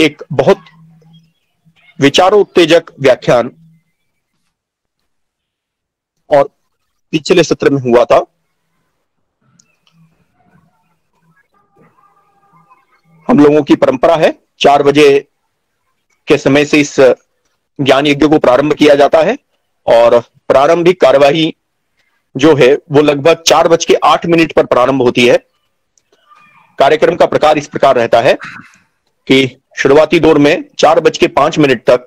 एक बहुत विचारोत्तेजक व्याख्यान और पिछले सत्र में हुआ था। हम लोगों की परंपरा है, चार बजे के समय से इस ज्ञान यज्ञ को प्रारंभ किया जाता है और प्रारंभिक कार्यवाही जो है, वो लगभग चार बज के आठ मिनट पर प्रारंभ होती है। कार्यक्रम का प्रकार इस प्रकार रहता है कि शुरुआती दौर में चार बज के पाँच मिनट तक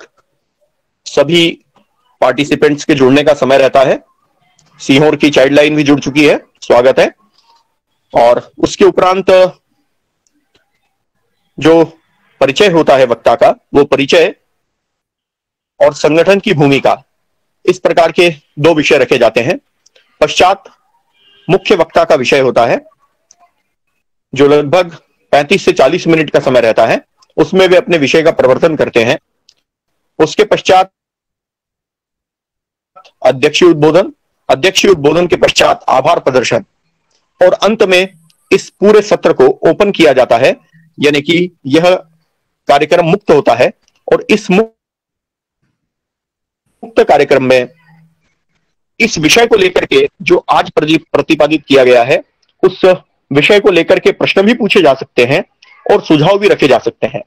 सभी पार्टिसिपेंट्स के जुड़ने का समय रहता है। सीहोर की चाइल्ड लाइन भी जुड़ चुकी है। स्वागत है। और उसके उपरांत, जो परिचय होता है वक्ता का, वो परिचय और संगठन की भूमिका, इस प्रकार के दो विषय रखे जाते हैं। पश्चात मुख्य वक्ता का विषय होता है, जो लगभग 35 से 40 मिनट का समय रहता है। उसमें वे अपने विषय का प्रवर्तन करते हैं। उसके पश्चात अध्यक्षीय उद्बोधन अध्यक्षीय उद्बोधन के पश्चात आभार प्रदर्शन। और अंत में इस पूरे सत्र को ओपन किया जाता है, यानी कि यह कार्यक्रम मुक्त होता है। और इस मुक्त कार्यक्रम में इस विषय को लेकर के जो आज प्रतिपादित किया गया है, उस विषय को लेकर के प्रश्न भी पूछे जा सकते हैं और सुझाव भी रखे जा सकते हैं।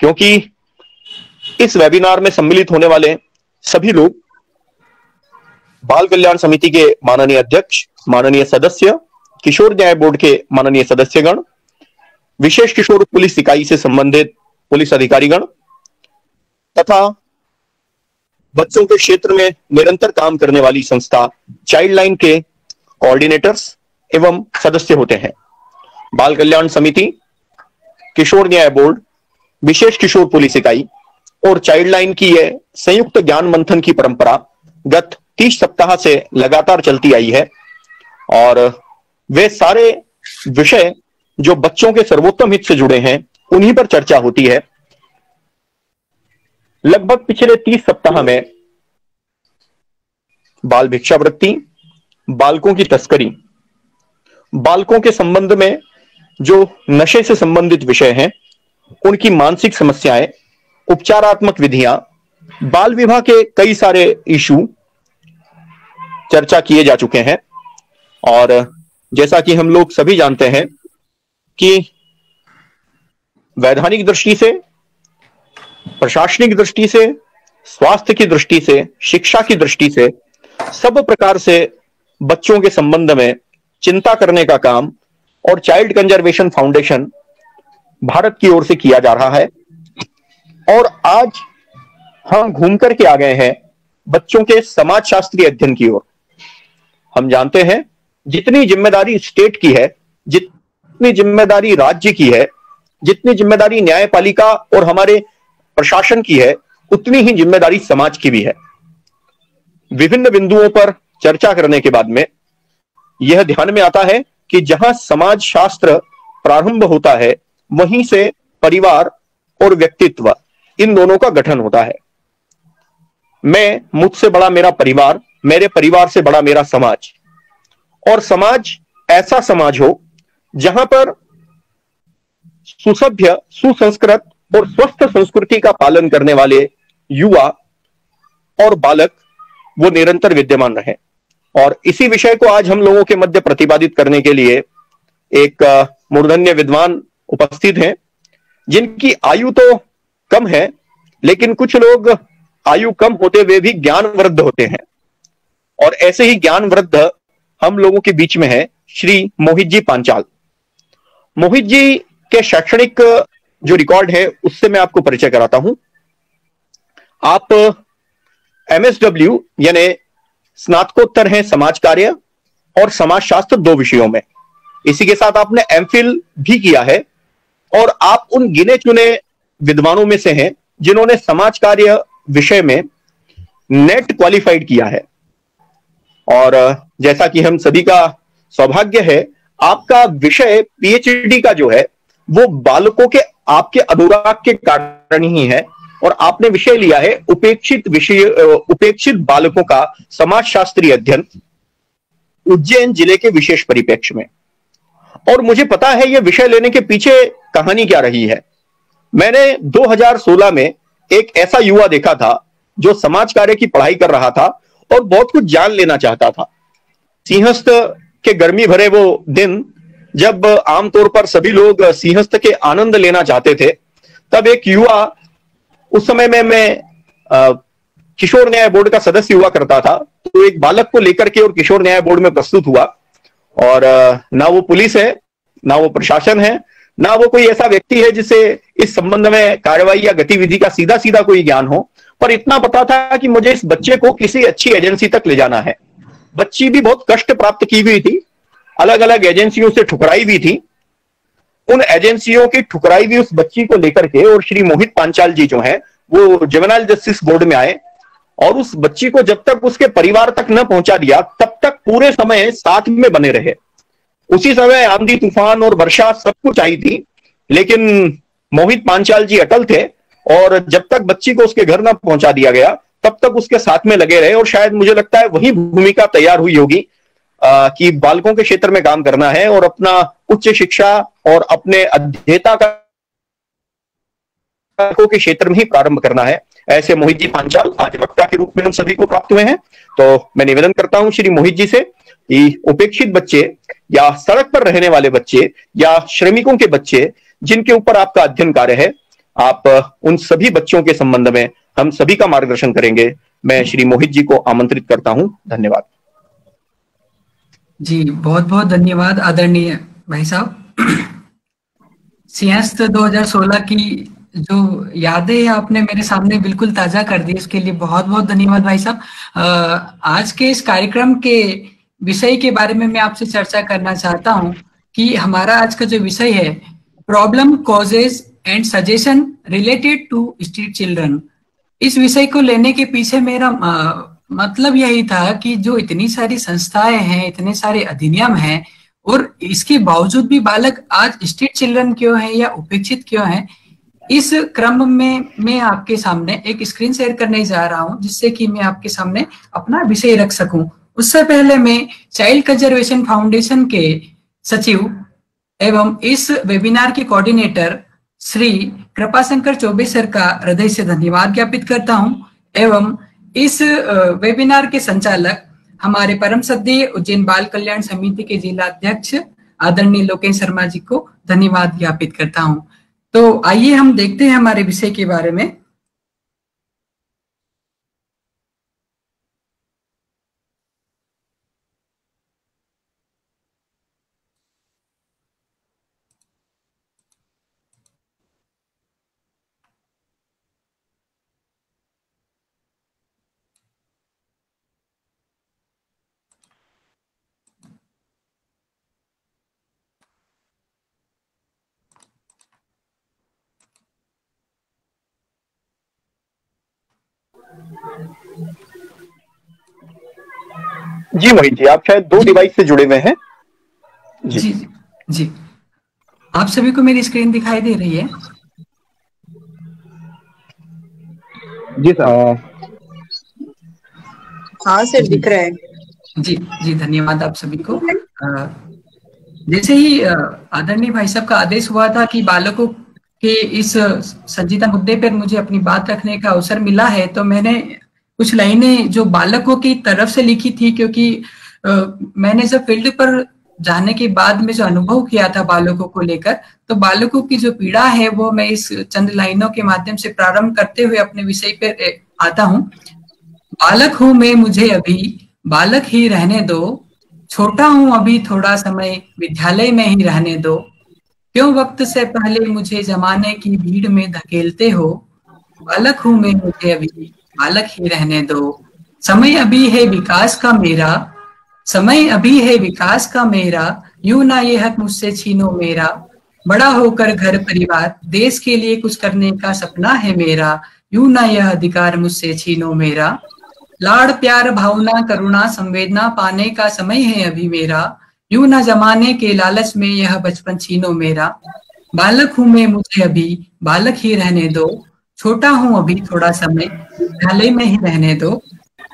क्योंकि इस वेबिनार में सम्मिलित होने वाले सभी लोग बाल कल्याण समिति के माननीय अध्यक्ष, माननीय सदस्य, किशोर न्याय बोर्ड के माननीय सदस्यगण, विशेष किशोर पुलिस इकाई से संबंधित पुलिस अधिकारीगण तथा बच्चों के क्षेत्र में निरंतर काम करने वाली संस्था चाइल्ड लाइन के कोऑर्डिनेटर्स एवं सदस्य होते हैं। बाल कल्याण समिति, किशोर न्याय बोर्ड विशेष किशोर पुलिस इकाई और चाइल्ड लाइन की यह संयुक्त ज्ञान मंथन की परंपरा गत तीस सप्ताह से लगातार चलती आई है। और वे सारे विषय जो बच्चों के सर्वोत्तम हित से जुड़े हैं, उन्हीं पर चर्चा होती है। लगभग पिछले तीस सप्ताह में बाल भिक्षावृत्ति बालकों की तस्करी, बालकों के संबंध में जो नशे से संबंधित विषय हैं उनकी मानसिक समस्याएँ, उपचारात्मक विधियाँ, बाल विवाह के कई सारे इशू चर्चा किए जा चुके हैं। और जैसा कि हम लोग सभी जानते हैं कि वैधानिक दृष्टि से, प्रशासनिक दृष्टि से, स्वास्थ्य की दृष्टि से, शिक्षा की दृष्टि से, सब प्रकार से बच्चों के संबंध में चिंता करने का काम और चाइल्ड कंजर्वेशन फाउंडेशन भारत की ओर से किया जा रहा है। और आज हम घूम करके आ गए हैं बच्चों के समाज शास्त्रीय अध्ययन की ओर। हम जानते हैं, जितनी ज़िम्मेदारी स्टेट की है, जितनी ज़िम्मेदारी राज्य की है, जितनी ज़िम्मेदारी न्यायपालिका और हमारे प्रशासन की है, उतनी ही ज़िम्मेदारी समाज की भी है। विभिन्न बिंदुओं पर चर्चा करने के बाद में यह ध्यान में आता है कि जहाँ समाज शास्त्र प्रारंभ होता है वहीं से परिवार और व्यक्तित्व, इन दोनों का गठन होता है। मैं, मुझसे बड़ा मेरा परिवार, मेरे परिवार से बड़ा मेरा समाज। और समाज ऐसा समाज हो, जहाँ पर सुसभ्य, सुसंस्कृत और स्वस्थ संस्कृति का पालन करने वाले युवा और बालक, वो निरंतर विद्यमान रहे। और इसी विषय को आज हम लोगों के मध्य प्रतिपादित करने के लिए एक मूर्धन्य विद्वान उपस्थित हैं। जिनकी आयु तो कम है, लेकिन कुछ लोग आयु कम होते हुए भी ज्ञान वृद्ध होते हैं। और ऐसे ही ज्ञान वृद्ध हम लोगों के बीच में है श्री मोहित जी पांचाल। मोहित जी के शैक्षणिक जो रिकॉर्ड है, उससे मैं आपको परिचय कराता हूँ। आप एमएसडब्ल्यू यानी स्नातकोत्तर हैं समाज कार्य और समाज शास्त्र दो विषयों में। इसी के साथ आपने एमफिल भी किया है। और आप उन गिने चुने विद्वानों में से हैं जिन्होंने समाज कार्य विषय में नेट क्वालिफाइड किया है। और जैसा कि हम सभी का सौभाग्य है, आपका विषय पीएचडी का जो है, वो बालकों के, आपके अनुराग के कारण ही है और आपने विषय लिया है उपेक्षित विषय उपेक्षित बालकों का समाज शास्त्रीय अध्ययन उज्जैन ज़िले के विशेष परिप्रेक्ष्य में। और मुझे पता है ये विषय लेने के पीछे कहानी क्या रही है। मैंने 2016 में एक ऐसा युवा देखा था, जो समाज कार्य की पढ़ाई कर रहा था और बहुत कुछ जान लेना चाहता था। सिंहस्थ के गर्मी भरे वो दिन, जब आमतौर पर सभी लोग सिंहस्थ के आनंद लेना चाहते थे, तब एक युवा, उस समय में मैं किशोर न्याय बोर्ड का सदस्य हुआ करता था तो एक बालक को लेकर के और किशोर न्याय बोर्ड में प्रस्तुत हुआ। और ना वो पुलिस है, ना वो प्रशासन है, ना वो कोई ऐसा व्यक्ति है जिसे इस संबंध में कार्रवाई या गतिविधि का सीधा सीधा कोई ज्ञान हो। पर इतना पता था कि मुझे इस बच्चे को किसी अच्छी एजेंसी तक ले जाना है। बच्ची भी बहुत कष्ट प्राप्त की हुई थी अलग अलग एजेंसियों से ठुकराई भी थी। उन एजेंसियों की ठुकराई भी उस बच्ची को लेकर के और श्री मोहित पांचाल जी जो है, वो जुवेनाइल जस्टिस बोर्ड में आए और उस बच्ची को जब तक उसके परिवार तक न पहुँचा दिया, तब तक पूरे समय साथ में बने रहे। उसी समय आंधी, तूफ़ान और वर्षा सब कुछ आई थी, लेकिन मोहित पांचाल जी अटल थे और जब तक बच्ची को उसके घर न पहुँचा दिया गया, तब तक उसके साथ में लगे रहे और शायद मुझे लगता है वही भूमिका तैयार हुई होगी कि बालकों के क्षेत्र में काम करना है और अपना उच्च शिक्षा और अपने अध्येता का के क्षेत्र में ही प्रारंभ करना है। ऐसे मोहित जी पांचाल, आज वक्ता के रूप में हम सभी को प्राप्त हुए हैं। तो मैं निवेदन करता हूँ श्री मोहित जी से कि उपेक्षित बच्चे या सड़क पर रहने वाले बच्चे या श्रमिकों के बच्चे, जिनके ऊपर आपका अध्ययन कार्य है, आप, उन सभी बच्चों के संबंध में हम सभी का मार्गदर्शन करेंगे। मैं श्री मोहित जी को आमंत्रित करता हूँ। धन्यवाद। जी बहुत बहुत धन्यवाद आदरणीय भाई साहब। सिंहस्थ 2016 की जो यादें आपने मेरे सामने बिल्कुल ताज़ा कर दी इसके लिए बहुत बहुत धन्यवाद भाई साहब। आज के इस कार्यक्रम के विषय के बारे में मैं आपसे चर्चा करना चाहता हूँ कि हमारा आज का जो विषय है, problem, causes and suggestion related to street children. इस विषय को लेने के पीछे मेरा मतलब यही था कि जो इतनी सारी संस्थाएँ हैं, इतने सारे अधिनियम हैं, और इसके बावजूद भी बालक आज स्ट्रीट चिल्ड्रन क्यों है या उपेक्षित क्यों है इस क्रम में मैं आपके सामने एक स्क्रीन शेयर करने जा रहा हूँ, जिससे कि मैं आपके सामने अपना विषय रख सकूँ। उससे पहले मैं चाइल्ड कंजर्वेशन फाउंडेशन के सचिव एवं इस वेबिनार के कोऑर्डिनेटर श्री कृपाशंकर चौबे सर का हृदय से धन्यवाद ज्ञापित करता हूँ, एवं इस वेबिनार के संचालक हमारे परम सद्य उज्जैन बाल कल्याण समिति के जिला अध्यक्ष आदरणीय लोकेश शर्मा जी को धन्यवाद ज्ञापित करता हूँ। तो आइए हम देखते हैं हमारे विषय के बारे में। जी मोहित जी आप शायद दो डिवाइस से जुड़े हुए हैं। जी। जी जी। आप सभी को मेरी स्क्रीन दिखाई दे रही है? जी सर हाँ सर दिख रहा है। जी जी धन्यवाद आप सभी को। जैसे ही आदरणीय भाई साहब का आदेश हुआ था कि बालकों के इस संजीदा मुद्दे पर मुझे अपनी बात रखने का अवसर मिला है तो मैंने कुछ लाइनें जो बालकों की तरफ़ से लिखी थी क्योंकि आ, मैंने जब फ़ील्ड पर जाने के बाद में जो अनुभव किया था बालकों को लेकर तो बालकों की जो पीड़ा है वो मैं इस चंद लाइनों के माध्यम से प्रारंभ करते हुए अपने विषय पर आता हूँ। बालक हूँ मैं मुझे अभी बालक ही रहने दो छोटा हूँ अभी थोड़ा समय विद्यालय में ही रहने दो। क्यों वक्त से पहले मुझे जमाने की भीड़ में धकेलते हो? बालक हूँ मैं मुझे अभी, बालक ही रहने दो। समय अभी है विकास का मेरा, समय अभी है विकास का मेरा, यू ना ये हक मुझसे छीनो मेरा। बड़ा होकर घर परिवार, देश के लिए कुछ करने का सपना है मेरा, यू ना यह अधिकार मुझसे छीनो मेरा। लाड़ प्यार भावना करुणा संवेदना पाने का समय है अभी मेरा। यू ना जमाने के लालच में यह बचपन छीनो मेरा। बालक हूँ मैं मुझे अभी, बालक ही रहने दो। छोटा हूँ अभी थोड़ा समय विद्यालय में ही रहने दो।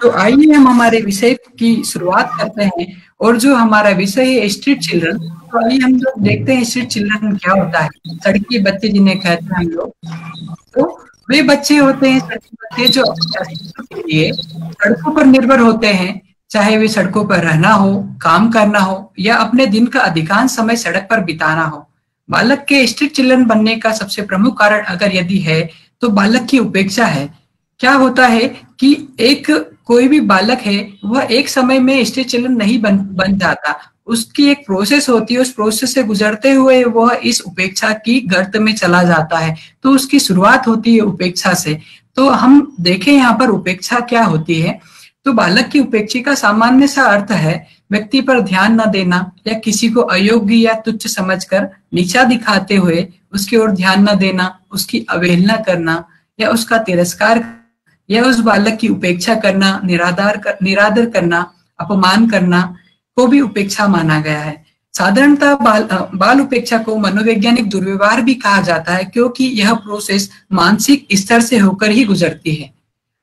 तो आइए हम हमारे विषय की शुरुआत करते हैं और जो हमारा विषय है, स्ट्रीट चिल्ड्रन तो आइए हम लोग देखते हैं स्ट्रीट चिल्ड्रन क्या होता है। सड़की बच्चे जिन्हें कहते हैं हम लोग। तो वे बच्चे होते हैं, सड़की बच्चे जो के लिए सड़कों पर निर्भर होते हैं। चाहे वे सड़कों पर रहना हो, काम करना हो, या अपने दिन का अधिकांश समय सड़क पर बिताना हो, बालक के स्ट्रीट चिल्ड्रन बनने का सबसे प्रमुख कारण अगर यदि है तो बालक की उपेक्षा है। क्या होता है कि एक कोई भी बालक है, वह एक समय में स्ट्रीट चिल्ड्रन नहीं बन बन जाता। उसकी एक प्रोसेस होती है, उस प्रोसेस से गुजरते हुए वह इस उपेक्षा की गर्त में चला जाता है। तो उसकी शुरुआत होती है उपेक्षा से। तो हम देखें यहाँ पर उपेक्षा क्या होती है। तो बालक की उपेक्षा का सामान्य सा अर्थ है व्यक्ति पर ध्यान न देना या किसी को अयोग्य या तुच्छ समझकर नीचा दिखाते हुए उसकी ओर ध्यान न देना उसकी अवहेलना करना या उसका तिरस्कार या उस बालक की उपेक्षा करना निराधार कर, निरादर करना अपमान करना को भी उपेक्षा माना गया है। साधारणतः बाल बाल उपेक्षा को मनोवैज्ञानिक दुर्व्यवहार भी कहा जाता है क्योंकि यह प्रोसेस मानसिक स्तर से होकर ही गुजरती है।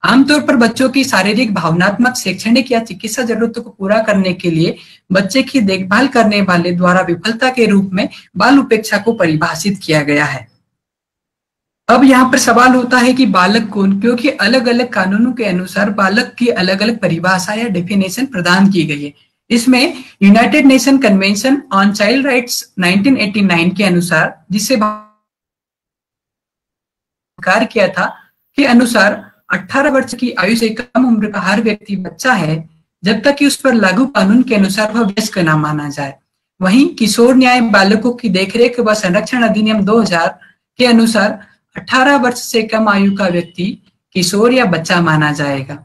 आमतौर पर बच्चों की शारीरिक, भावनात्मक, शैक्षणिक या चिकित्सा जरूरतों को पूरा करने के लिए बच्चे की देखभाल करने वाले द्वारा विफलता के रूप में बाल उपेक्षा को परिभाषित किया गया है। अब यहाँ पर सवाल होता है कि बालक कौन, क्योंकि अलग अलग कानूनों के अनुसार बालक की अलग अलग परिभाषा या डेफिनेशन प्रदान की गई है। इसमें United Nation Convention on Child Rights 1989 के अनुसार, जिसे किया था, के अनुसार 18 वर्ष की आयु से कम उम्र का हर व्यक्ति बच्चा है, जब तक कि उस पर लागू कानून के अनुसार वह वयस्क न माना जाए। वहीं किशोर न्याय बालकों की देखरेख व संरक्षण अधिनियम 2000 के अनुसार 18 वर्ष से कम आयु का व्यक्ति किशोर या बच्चा माना जाएगा।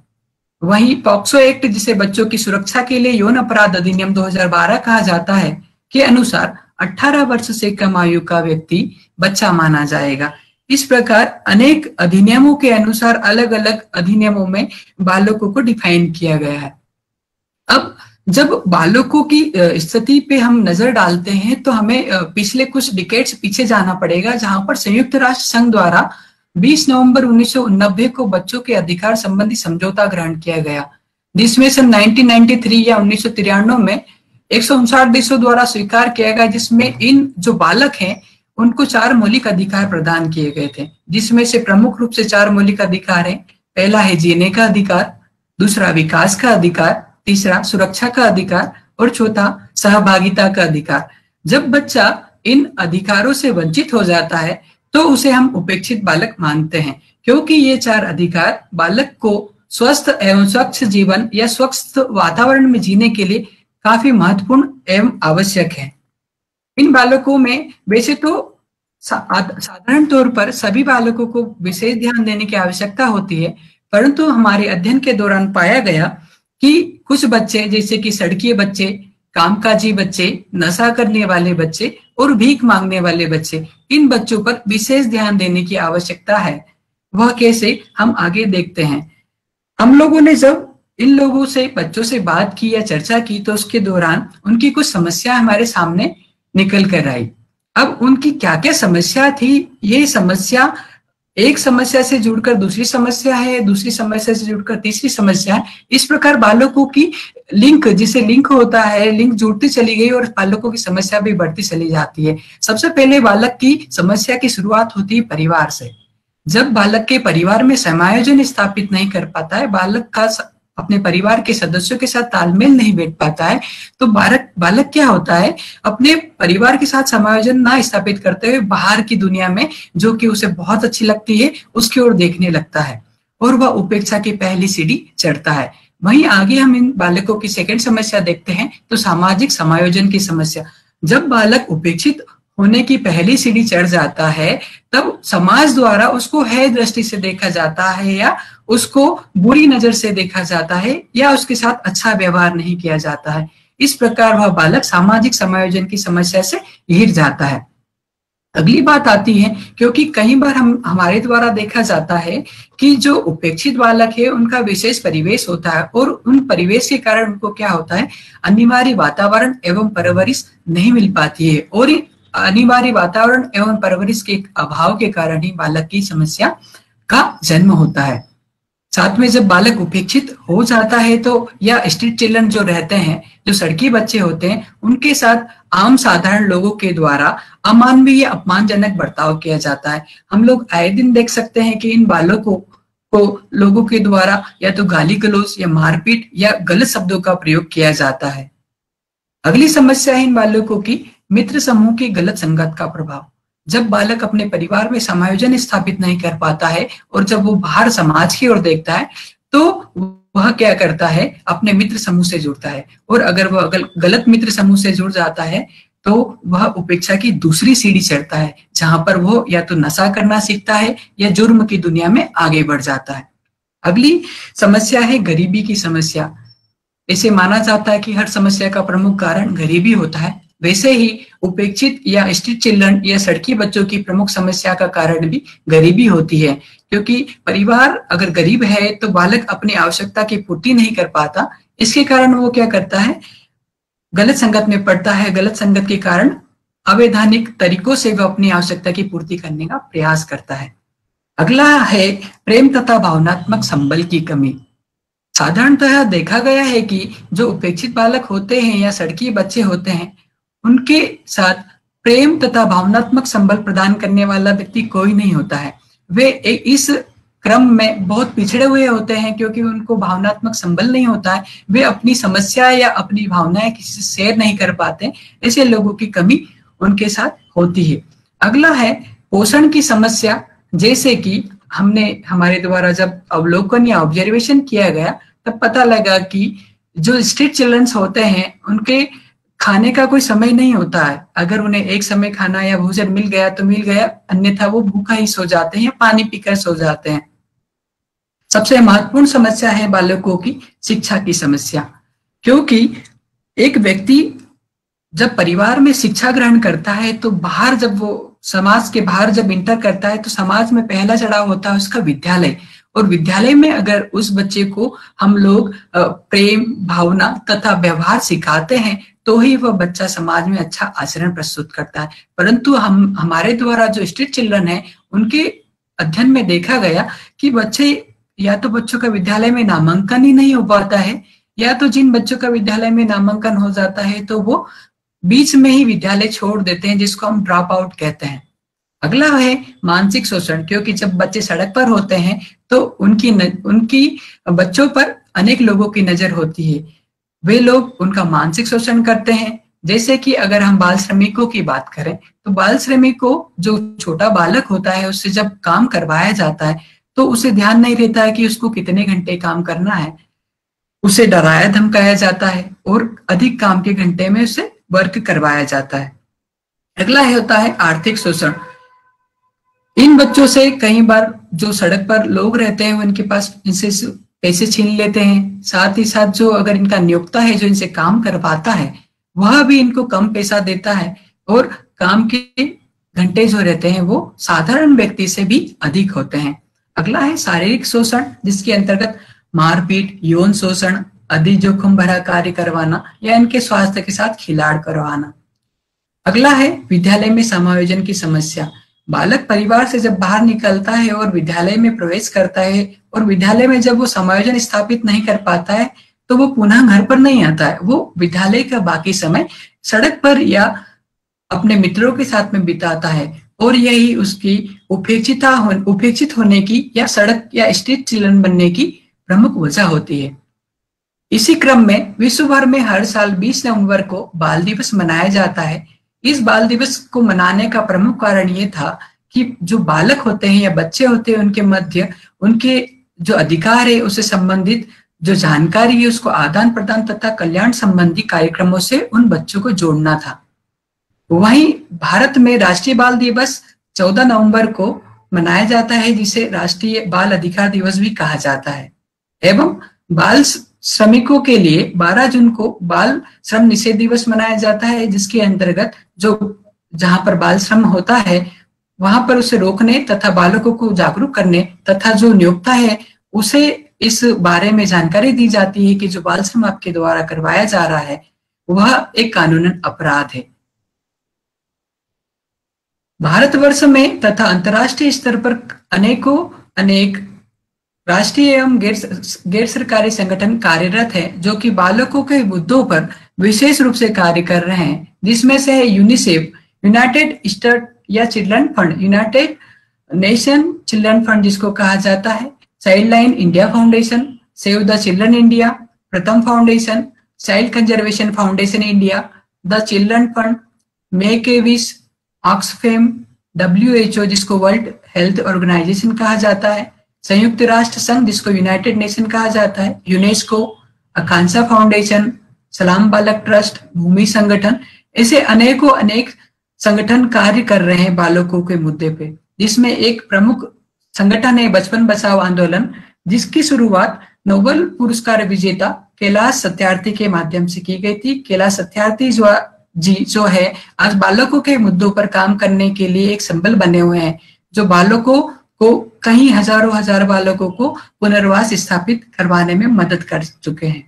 वहीं पॉक्सो एक्ट, जिसे बच्चों की सुरक्षा के लिए यौन अपराध अधिनियम 2012 कहा जाता है, के अनुसार 18 वर्ष से कम आयु का व्यक्ति बच्चा माना जाएगा। इस प्रकार अनेक अधिनियमों के अनुसार अलग अलग अधिनियमों में बालकों को डिफाइन किया गया है। अब जब बालकों की स्थिति पे हम नज़र डालते हैं तो हमें पिछले कुछ डिकेट्स पीछे जाना पड़ेगा, जहाँ पर संयुक्त राष्ट्र संघ द्वारा 20 नवंबर उन्नीस को बच्चों के अधिकार संबंधी समझौता ग्रहण किया गया। जिसमें सन 1993 या उन्नीस सौ तिरानवे में एक देशों द्वारा स्वीकार किया गया, जिसमें इन जो बालक हैं उनको चार मौलिक अधिकार प्रदान किए गए थे, जिसमें से प्रमुख रूप से चार मौलिक अधिकार हैं। पहला है जीने का अधिकार, दूसरा विकास का अधिकार, तीसरा सुरक्षा का अधिकार और चौथा सहभागिता का अधिकार। जब बच्चा इन अधिकारों से वंचित हो जाता है तो उसे हम उपेक्षित बालक मानते हैं, क्योंकि ये चार अधिकार बालक को स्वस्थ एवं स्वच्छ जीवन या स्वस्थ वातावरण में जीने के लिए काफ़ी महत्वपूर्ण एवं आवश्यक है। इन बालकों में वैसे तो साधारण तौर पर सभी बालकों को विशेष ध्यान देने की आवश्यकता होती है, परंतु हमारे अध्ययन के दौरान पाया गया कि कुछ बच्चे, जैसे कि सड़कीय बच्चे, कामकाजी बच्चे, नशा करने वाले बच्चे और भीख मांगने वाले बच्चे, इन बच्चों पर विशेष ध्यान देने की आवश्यकता है। वह कैसे, हम आगे देखते हैं। हम लोगों ने जब इन लोगों से, बच्चों से बात की या चर्चा की तो उसके दौरान उनकी कुछ समस्या हमारे सामने निकल कर आई। अब उनकी क्या क्या समस्या थी? ये समस्या एक समस्या से जुड़कर दूसरी समस्या है, दूसरी समस्या से जुड़कर तीसरी समस्या है। इस प्रकार बालकों की लिंक, जिसे लिंक होता है, लिंक जुड़ती चली गई और बालकों की समस्या भी बढ़ती चली जाती है। सबसे पहले बालक की समस्या की शुरुआत होती है परिवार से। जब बालक के परिवार में समायोजन स्थापित नहीं कर पाता है, बालक का अपने परिवार के सदस्यों के साथ तालमेल नहीं बैठ पाता है तो बालक बालक क्या होता है? अपने परिवार के साथ समायोजन ना स्थापित करते हुए बाहर की दुनिया में जो कि उसे बहुत अच्छी लगती है, उसकी ओर देखने लगता है और वह उपेक्षा की पहली सीढ़ी चढ़ता है। वहीं आगे हम इन बालकों की सेकेंड समस्या देखते हैं तो सामाजिक समायोजन की समस्या। जब बालक उपेक्षित होने की पहली सीढ़ी चढ़ जाता है, तब समाज द्वारा उसको है दृष्टि से देखा जाता है या उसको बुरी नज़र से देखा जाता है या उसके साथ अच्छा व्यवहार नहीं किया जाता है। इस प्रकार वह बालक सामाजिक समायोजन की समस्या से घिर जाता है। अगली बात आती है, क्योंकि कई बार हम, हमारे द्वारा देखा जाता है कि जो उपेक्षित बालक है, उनका विशेष परिवेश होता है और उन परिवेश के कारण उनको क्या होता है? अनिवार्य वातावरण एवं परवरिश नहीं मिल पाती है और अनिवार्य वातावरण एवं परवरिश के अभाव के कारण ही बालक की समस्या का जन्म होता है। साथ में जब बालक उपेक्षित हो जाता है तो या स्ट्रीट चिल्ड्रन जो रहते हैं, जो सड़की बच्चे होते हैं, उनके साथ आम साधारण लोगों के द्वारा अमानवीय अपमानजनक बर्ताव किया जाता है। हम लोग आए दिन देख सकते हैं कि इन बालकों को लोगों के द्वारा या तो गाली गलोज या मारपीट या गलत शब्दों का प्रयोग किया जाता है। अगली समस्या है इन बालकों की मित्र समूह की गलत संगत का प्रभाव। जब बालक अपने परिवार में समायोजन स्थापित नहीं कर पाता है और जब वो बाहर समाज की ओर देखता है तो वह क्या करता है? अपने मित्र समूह से जुड़ता है। और अगर वह गलत मित्र समूह से जुड़ जाता है तो वह उपेक्षा की दूसरी सीढ़ी चढ़ता है, जहाँ पर वो या तो नशा करना सीखता है या जुर्म की दुनिया में आगे बढ़ जाता है। अगली समस्या है गरीबी की समस्या। इसे माना जाता है कि हर समस्या का प्रमुख कारण गरीबी होता है। वैसे ही उपेक्षित या स्ट्रीट चिल्ड्रन या सड़की बच्चों की प्रमुख समस्या का कारण भी गरीबी होती है। क्योंकि परिवार अगर गरीब है तो बालक अपनी आवश्यकता की पूर्ति नहीं कर पाता। इसके कारण वो क्या करता है? गलत संगत में पड़ता है। गलत संगत के कारण अवैधानिक तरीकों से वह अपनी आवश्यकता की पूर्ति करने का प्रयास करता है। अगला है प्रेम तथा भावनात्मक संबल की कमी। साधारणतः देखा गया है कि जो उपेक्षित बालक होते हैं या सड़की बच्चे होते हैं उनके साथ प्रेम तथा भावनात्मक संबल प्रदान करने वाला व्यक्ति कोई नहीं होता है। वे इस क्रम में बहुत पिछड़े हुए होते हैं क्योंकि उनको भावनात्मक संबल नहीं होता है। वे अपनी समस्या या अपनी भावनाएँ किसी से शेयर नहीं कर पाते, ऐसे लोगों की कमी उनके साथ होती है। अगला है पोषण की समस्या। जैसे कि हमने, हमारे द्वारा जब अवलोकन या ऑब्जर्वेशन किया गया, तब पता लगा कि जो स्ट्रीट चिल्ड्रंस होते हैं, उनके खाने का कोई समय नहीं होता है। अगर उन्हें एक समय खाना या भोजन मिल गया तो मिल गया, अन्यथा वो भूखा ही सो जाते हैं या पानी पीकर सो जाते हैं। सबसे महत्वपूर्ण समस्या है बालकों की शिक्षा की समस्या, क्योंकि एक व्यक्ति जब परिवार में शिक्षा ग्रहण करता है तो बाहर जब वो समाज के बाहर जब इंटर करता है तो समाज में पहला चढ़ाव होता है उसका विद्यालय। और विद्यालय में अगर उस बच्चे को हम लोग प्रेम, भावना तथा व्यवहार सिखाते हैं तो ही वह बच्चा समाज में अच्छा आचरण प्रस्तुत करता है। परंतु हम हमारे द्वारा जो स्ट्रीट चिल्ड्रन है उनके अध्ययन में देखा गया कि बच्चे या तो बच्चों का विद्यालय में नामांकन ही नहीं हो पाता है या तो जिन बच्चों का विद्यालय में नामांकन हो जाता है तो वो बीच में ही विद्यालय छोड़ देते हैं जिसको हम ड्रॉप आउट कहते हैं। अगला है मानसिक शोषण क्योंकि जब बच्चे सड़क पर होते हैं तो उनकी न, उनकी बच्चों पर अनेक लोगों की नज़र होती है। वे लोग उनका मानसिक शोषण करते हैं। जैसे कि अगर हम बाल श्रमिकों की बात करें तो बाल श्रमिक को जो छोटा बालक होता है, उससे जब काम करवाया जाता है तो उसे ध्यान नहीं रहता है कि उसको कितने घंटे काम करना है। उसे डराया धमकाया जाता है और अधिक काम के घंटे में उसे वर्क करवाया जाता है। अगला है, होता है आर्थिक शोषण। इन बच्चों से कई बार जो सड़क पर लोग रहते हैं, उनके पास इनसे पैसे छीन लेते हैं। साथ ही साथ जो अगर इनका नियोक्ता है, जो इनसे काम करवाता है, वह भी इनको कम पैसा देता है और काम के घंटे जो रहते हैं, वो साधारण व्यक्ति से भी अधिक होते हैं। अगला है शारीरिक शोषण, जिसके अंतर्गत मारपीट, यौन शोषण अधिक जोखिम भरा कार्य करवाना या इनके स्वास्थ्य के साथ खिलाड़ करवाना। अगला है विद्यालय में समायोजन की समस्या बालक परिवार से जब बाहर निकलता है और विद्यालय में प्रवेश करता है और विद्यालय में जब वो समायोजन स्थापित नहीं कर पाता है तो वो पुनः घर पर नहीं आता है। वो विद्यालय का बाकी समय सड़क पर या अपने मित्रों के साथ में बिताता है और यही उसकी उपेक्षिता हो, उपेक्षित होने की या सड़क या स्ट्रीट चिल्ड्रन बनने की प्रमुख वजह होती है। इसी क्रम में विश्व भर में हर साल 20 नवंबर को बाल दिवस मनाया जाता है। इस बाल दिवस को मनाने का प्रमुख कारण ये था कि जो बालक होते हैं या बच्चे होते हैं उनके मध्य, उनके जो अधिकार है, उससे संबंधित जो जानकारी है, उसको आदान प्रदान तथा कल्याण संबंधी कार्यक्रमों से उन बच्चों को जोड़ना था। वहीं भारत में राष्ट्रीय बाल दिवस 14 नवंबर को मनाया जाता है, जिसे राष्ट्रीय बाल अधिकार दिवस भी कहा जाता है। एवं बाल श्रमिकों के लिए 12 जून को बाल श्रम निषेध दिवस मनाया जाता है, जिसके अंतर्गत जो जहाँ पर बाल श्रम होता है, वहाँ पर उसे रोकने तथा बालकों को जागरूक करने तथा जो नियोक्ता है, उसे इस बारे में जानकारी दी जाती है कि जो बाल श्रम आपके द्वारा करवाया जा रहा है, वह एक कानूनन अपराध है। भारतवर्ष में तथा अंतरराष्ट्रीय स्तर पर अनेकों, अनेक राष्ट्रीय एवं गैर गैर सरकारी संगठन कार्यरत है, जो कि बालकों के मुद्दों पर विशेष रूप से कार्य कर रहे हैं, जिसमें से यूनिसेफ यूनाइटेड स्टेट या Children Fund United Nation Children Fund जिसको कहा जाता है Child Line India Foundation Save the Children India Pratham Foundation Child Conservation Foundation India the Children Fund Make a Wish Oxfam W जिसको world Health Organization कहा जाता है संयुक्त राष्ट्र संघ, जिसको यूनाइटेड नेशन कहा जाता है यूनेस्को अकांसा फाउंडेशन सलाम बालक ट्रस्ट भूमि संगठन, ऐसे अनेकों अनेक संगठन कार्य कर रहे हैं बालकों के मुद्दे पे, जिसमें एक प्रमुख संगठन है बचपन बचाओ आंदोलन, जिसकी शुरुआत नोबल पुरस्कार विजेता कैलाश सत्यार्थी के माध्यम से की गई थी। कैलाश सत्यार्थी जो जी, जो है, आज बालकों के मुद्दों पर काम करने के लिए एक संबल बने हुए हैं, जो बालकों को कई हज़ारों हज़ार बालकों को पुनर्वास स्थापित करवाने में मदद कर चुके हैं।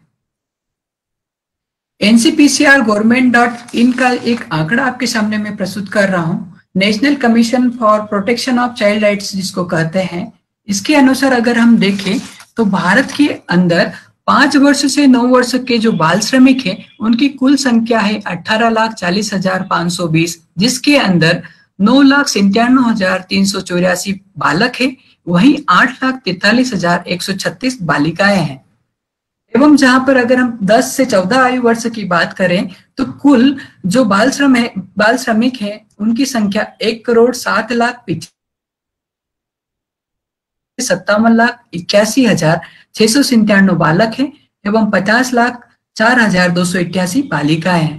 एनसीपीसीआर गवर्नमेंट डॉट इन का एक आंकड़ा आपके सामने मैं प्रस्तुत कर रहा हूँ। National Commission for Protection of Child Rights जिसको कहते हैं, इसके अनुसार अगर हम देखें तो भारत के अंदर पाँच वर्ष से नौ वर्ष के जो बाल श्रमिक हैं, उनकी कुल संख्या है अठारह लाख चालीस हज़ार पाँच सौ बीस, जिसके अंदर नौ लाख संतानवे हज़ार तीन सौ चौरासी बालक है। वहीं आठ लाख तैतालीस हज़ार एक सौ छत्तीस बालिकाएँ हैं। एवं जहाँ पर अगर हम 10 से 14 आयु वर्ष की बात करें तो कुल जो बाल श्रम है, बाल श्रमिक है, उनकी संख्या एक करोड़ सात लाख सत्तावन लाख इक्यासी हज़ार छह सौ संतानवे बालक है एवं पचास लाख चार हज़ार दो सौ इक्यासी बालिकाएँ हैं।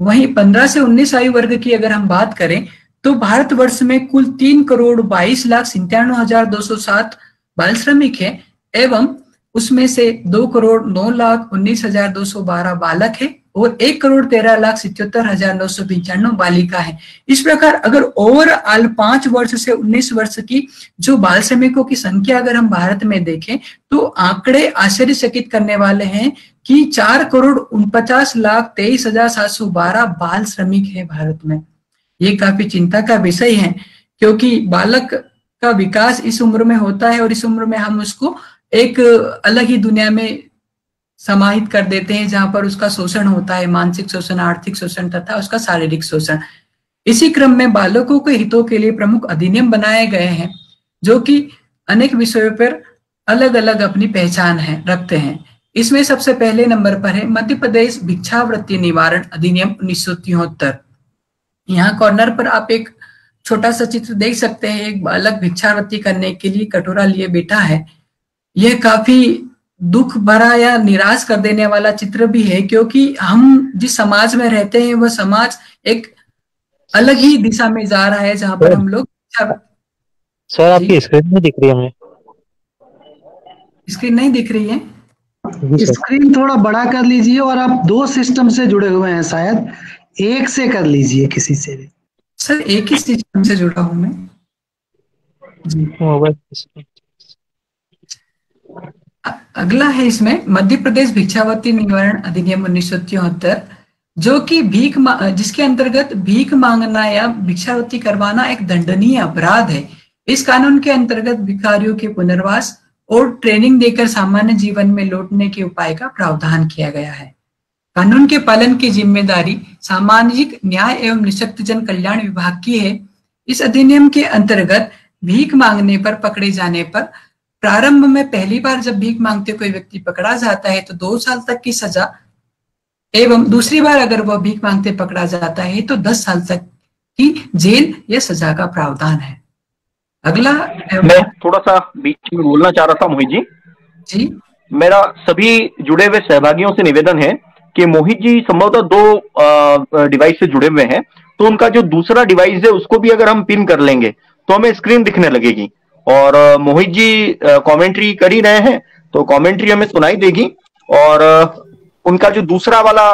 वहीं पंद्रह से उन्नीस आयु वर्ग की अगर हम बात करें तो भारतवर्ष में कुल तीन करोड़ बाईस लाख संतानवे हज़ार दो सौ सात बाल श्रमिक है, एवं उसमें से दो करोड़ नौ लाख उन्नीस हज़ार दो सौ बारह बालक है और एक करोड़ तेरह लाख सितर हज़ार नौ सौ पंचानवे बालिका है। इस प्रकार अगर ओवरऑल पाँच वर्ष से उन्नीस वर्ष की जो बाल श्रमिकों की संख्या अगर हम भारत में देखें तो आंकड़े आश्चर्यचकित करने वाले हैं कि चार करोड़ उनपचास लाख तेईस हज़ार सात सौ बारह बाल श्रमिक है भारत में। ये काफ़ी चिंता का विषय है, क्योंकि बालक का विकास इस उम्र में होता है और इस उम्र में हम उसको एक अलग ही दुनिया में समाहित कर देते हैं, जहाँ पर उसका शोषण होता है, मानसिक शोषण, आर्थिक शोषण तथा उसका शारीरिक शोषण। इसी क्रम में बालकों के हितों के लिए प्रमुख अधिनियम बनाए गए हैं, जो कि अनेक विषयों पर अलग अलग अपनी पहचान है, रखते हैं। इसमें सबसे पहले नंबर पर है, मध्य प्रदेश भिक्षावृत्ति निवारण अधिनियम उन्नीस यहाँ कॉर्नर पर आप एक छोटा सा चित्र देख सकते हैं एक बालक भिक्षावृत्ति करने के लिए कटोरा लिए बैठा है। यह काफ़ी दुख भरा या निराश कर देने वाला चित्र भी है क्योंकि हम जिस समाज में रहते हैं वह समाज एक अलग ही दिशा में जा रहा है जहाँ पर हम लोग सर आपकी स्क्रीन नहीं दिख रही है हमें। स्क्रीन नहीं दिख रही है? स्क्रीन थोड़ा बड़ा कर लीजिए और आप दो सिस्टम से जुड़े हुए हैं शायद। एक से कर लीजिए किसी से भी। सर एक ही सिस्टम से जुड़ा हूँ मैं। अगला है इसमें मध्य प्रदेश भिक्षावती निवारण अधिनियम उन्नीस जो कि भीख जिसके अंतर्गत भीख मांगना या भिक्षावती करवाना एक दंडनीय अपराध है। इस कानून के अंतर्गत भिखारियों के पुनर्वास और ट्रेनिंग देकर सामान्य जीवन में लौटने के उपाय का प्रावधान किया गया है। कानून के पालन की ज़िम्मेदारी सामाजिक न्याय एवं निशक्त जन कल्याण विभाग की है। इस अधिनियम के अंतर्गत भीख मांगने पर पकड़े जाने पर प्रारंभ में पहली बार जब भीख मांगते कोई व्यक्ति पकड़ा जाता है तो दो साल तक की सजा एवं दूसरी बार अगर वह भीख मांगते पकड़ा जाता है तो दस साल तक की जेल या सजा का प्रावधान है। अगला मैं थोड़ा सा बीच में बोलना चाह रहा था मोहित जी। जी। मेरा सभी जुड़े हुए सहभागियों से निवेदन है कि मोहित जी संभवतः दो डिवाइस से जुड़े हुए हैं तो उनका जो दूसरा डिवाइस है उसको भी अगर हम पिन कर लेंगे तो हमें स्क्रीन दिखने लगेगी। और मोहित जी कमेंट्री कर ही रहे हैं तो कमेंट्री हमें सुनाई देगी। और उनका जो दूसरा वाला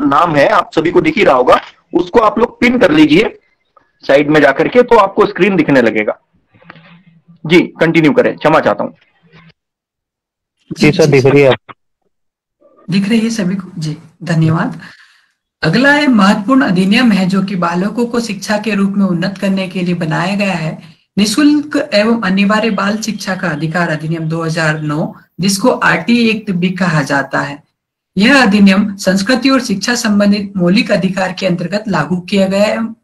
नाम है आप सभी को दिख ही रहा होगा उसको आप लोग पिन कर लीजिए साइड में जाकर के तो आपको स्क्रीन दिखने लगेगा। जी कंटिन्यू करें क्षमा चाहता हूँ। जी सर दिख रही है। दिख रही है सभी को? जी, धन्यवाद। अगला है, महत्वपूर्ण अधिनियम है जो कि बालकों को शिक्षा के रूप में उन्नत करने के लिए बनाया गया है। निशुल्क एवं अनिवार्य बाल शिक्षा का अधिकार अधिनियम 2009 जिसको आरटी एक्ट भी कहा जाता है। यह अधिनियम संस्कृति और शिक्षा संबंधित मौलिक अधिकार के अंतर्गत लागू किया गया है।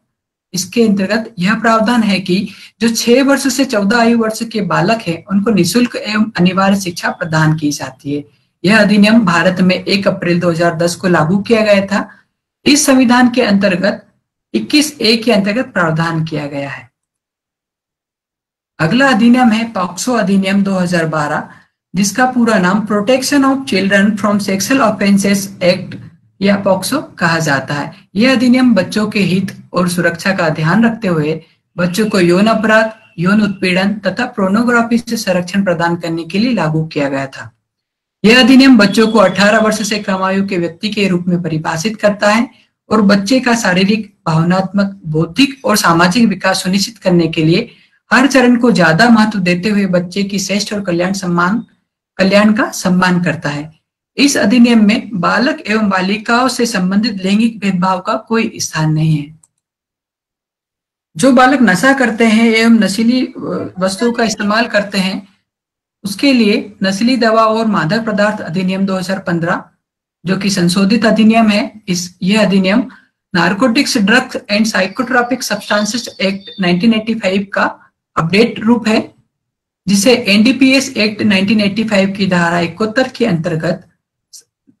इसके अंतर्गत यह प्रावधान है कि जो छह वर्ष से चौदह आयु वर्ष के बालक हैं, उनको निशुल्क एवं अनिवार्य शिक्षा प्रदान की जाती है। यह अधिनियम भारत में 1 अप्रैल 2010 को लागू किया गया था। इस संविधान के अंतर्गत 21 ए के अंतर्गत प्रावधान किया गया है। अगला अधिनियम है पॉक्सो अधिनियम 2012 जिसका पूरा नाम Protection of Children from Sexual Offences Act या पॉक्सो कहा जाता है। यह अधिनियम बच्चों के हित और सुरक्षा का ध्यान रखते हुए बच्चों को यौन अपराध, यौन उत्पीड़न तथा प्रोनोग्राफी से संरक्षण प्रदान करने के लिए लागू किया गया था। यह अधिनियम बच्चों को 18 वर्ष से कम आयु के व्यक्ति के रूप में परिभाषित करता है और बच्चे का शारीरिक, भावनात्मक, बौद्धिक और सामाजिक विकास सुनिश्चित करने के लिए हर चरण को ज़्यादा महत्व देते हुए बच्चे की श्रेष्ठ और कल्याण सम्मान, कल्याण का सम्मान करता है। इस अधिनियम में बालक एवं बालिकाओं से संबंधित लैंगिक भेदभाव का कोई स्थान नहीं है। जो बालक नशा करते हैं एवं नशीली वस्तुओं का इस्तेमाल करते हैं उसके लिए नस्ली दवा और मादक पदार्थ अधिनियम 2015 जो कि संशोधित अधिनियम है, इस, यह अधिनियम Narcotics Drugs and Psychotropic Substances Act 1985 का अपडेट रूप है, जिसे एनडीपीएस एक्ट 1985 की धारा इकहत्तर के अंतर्गत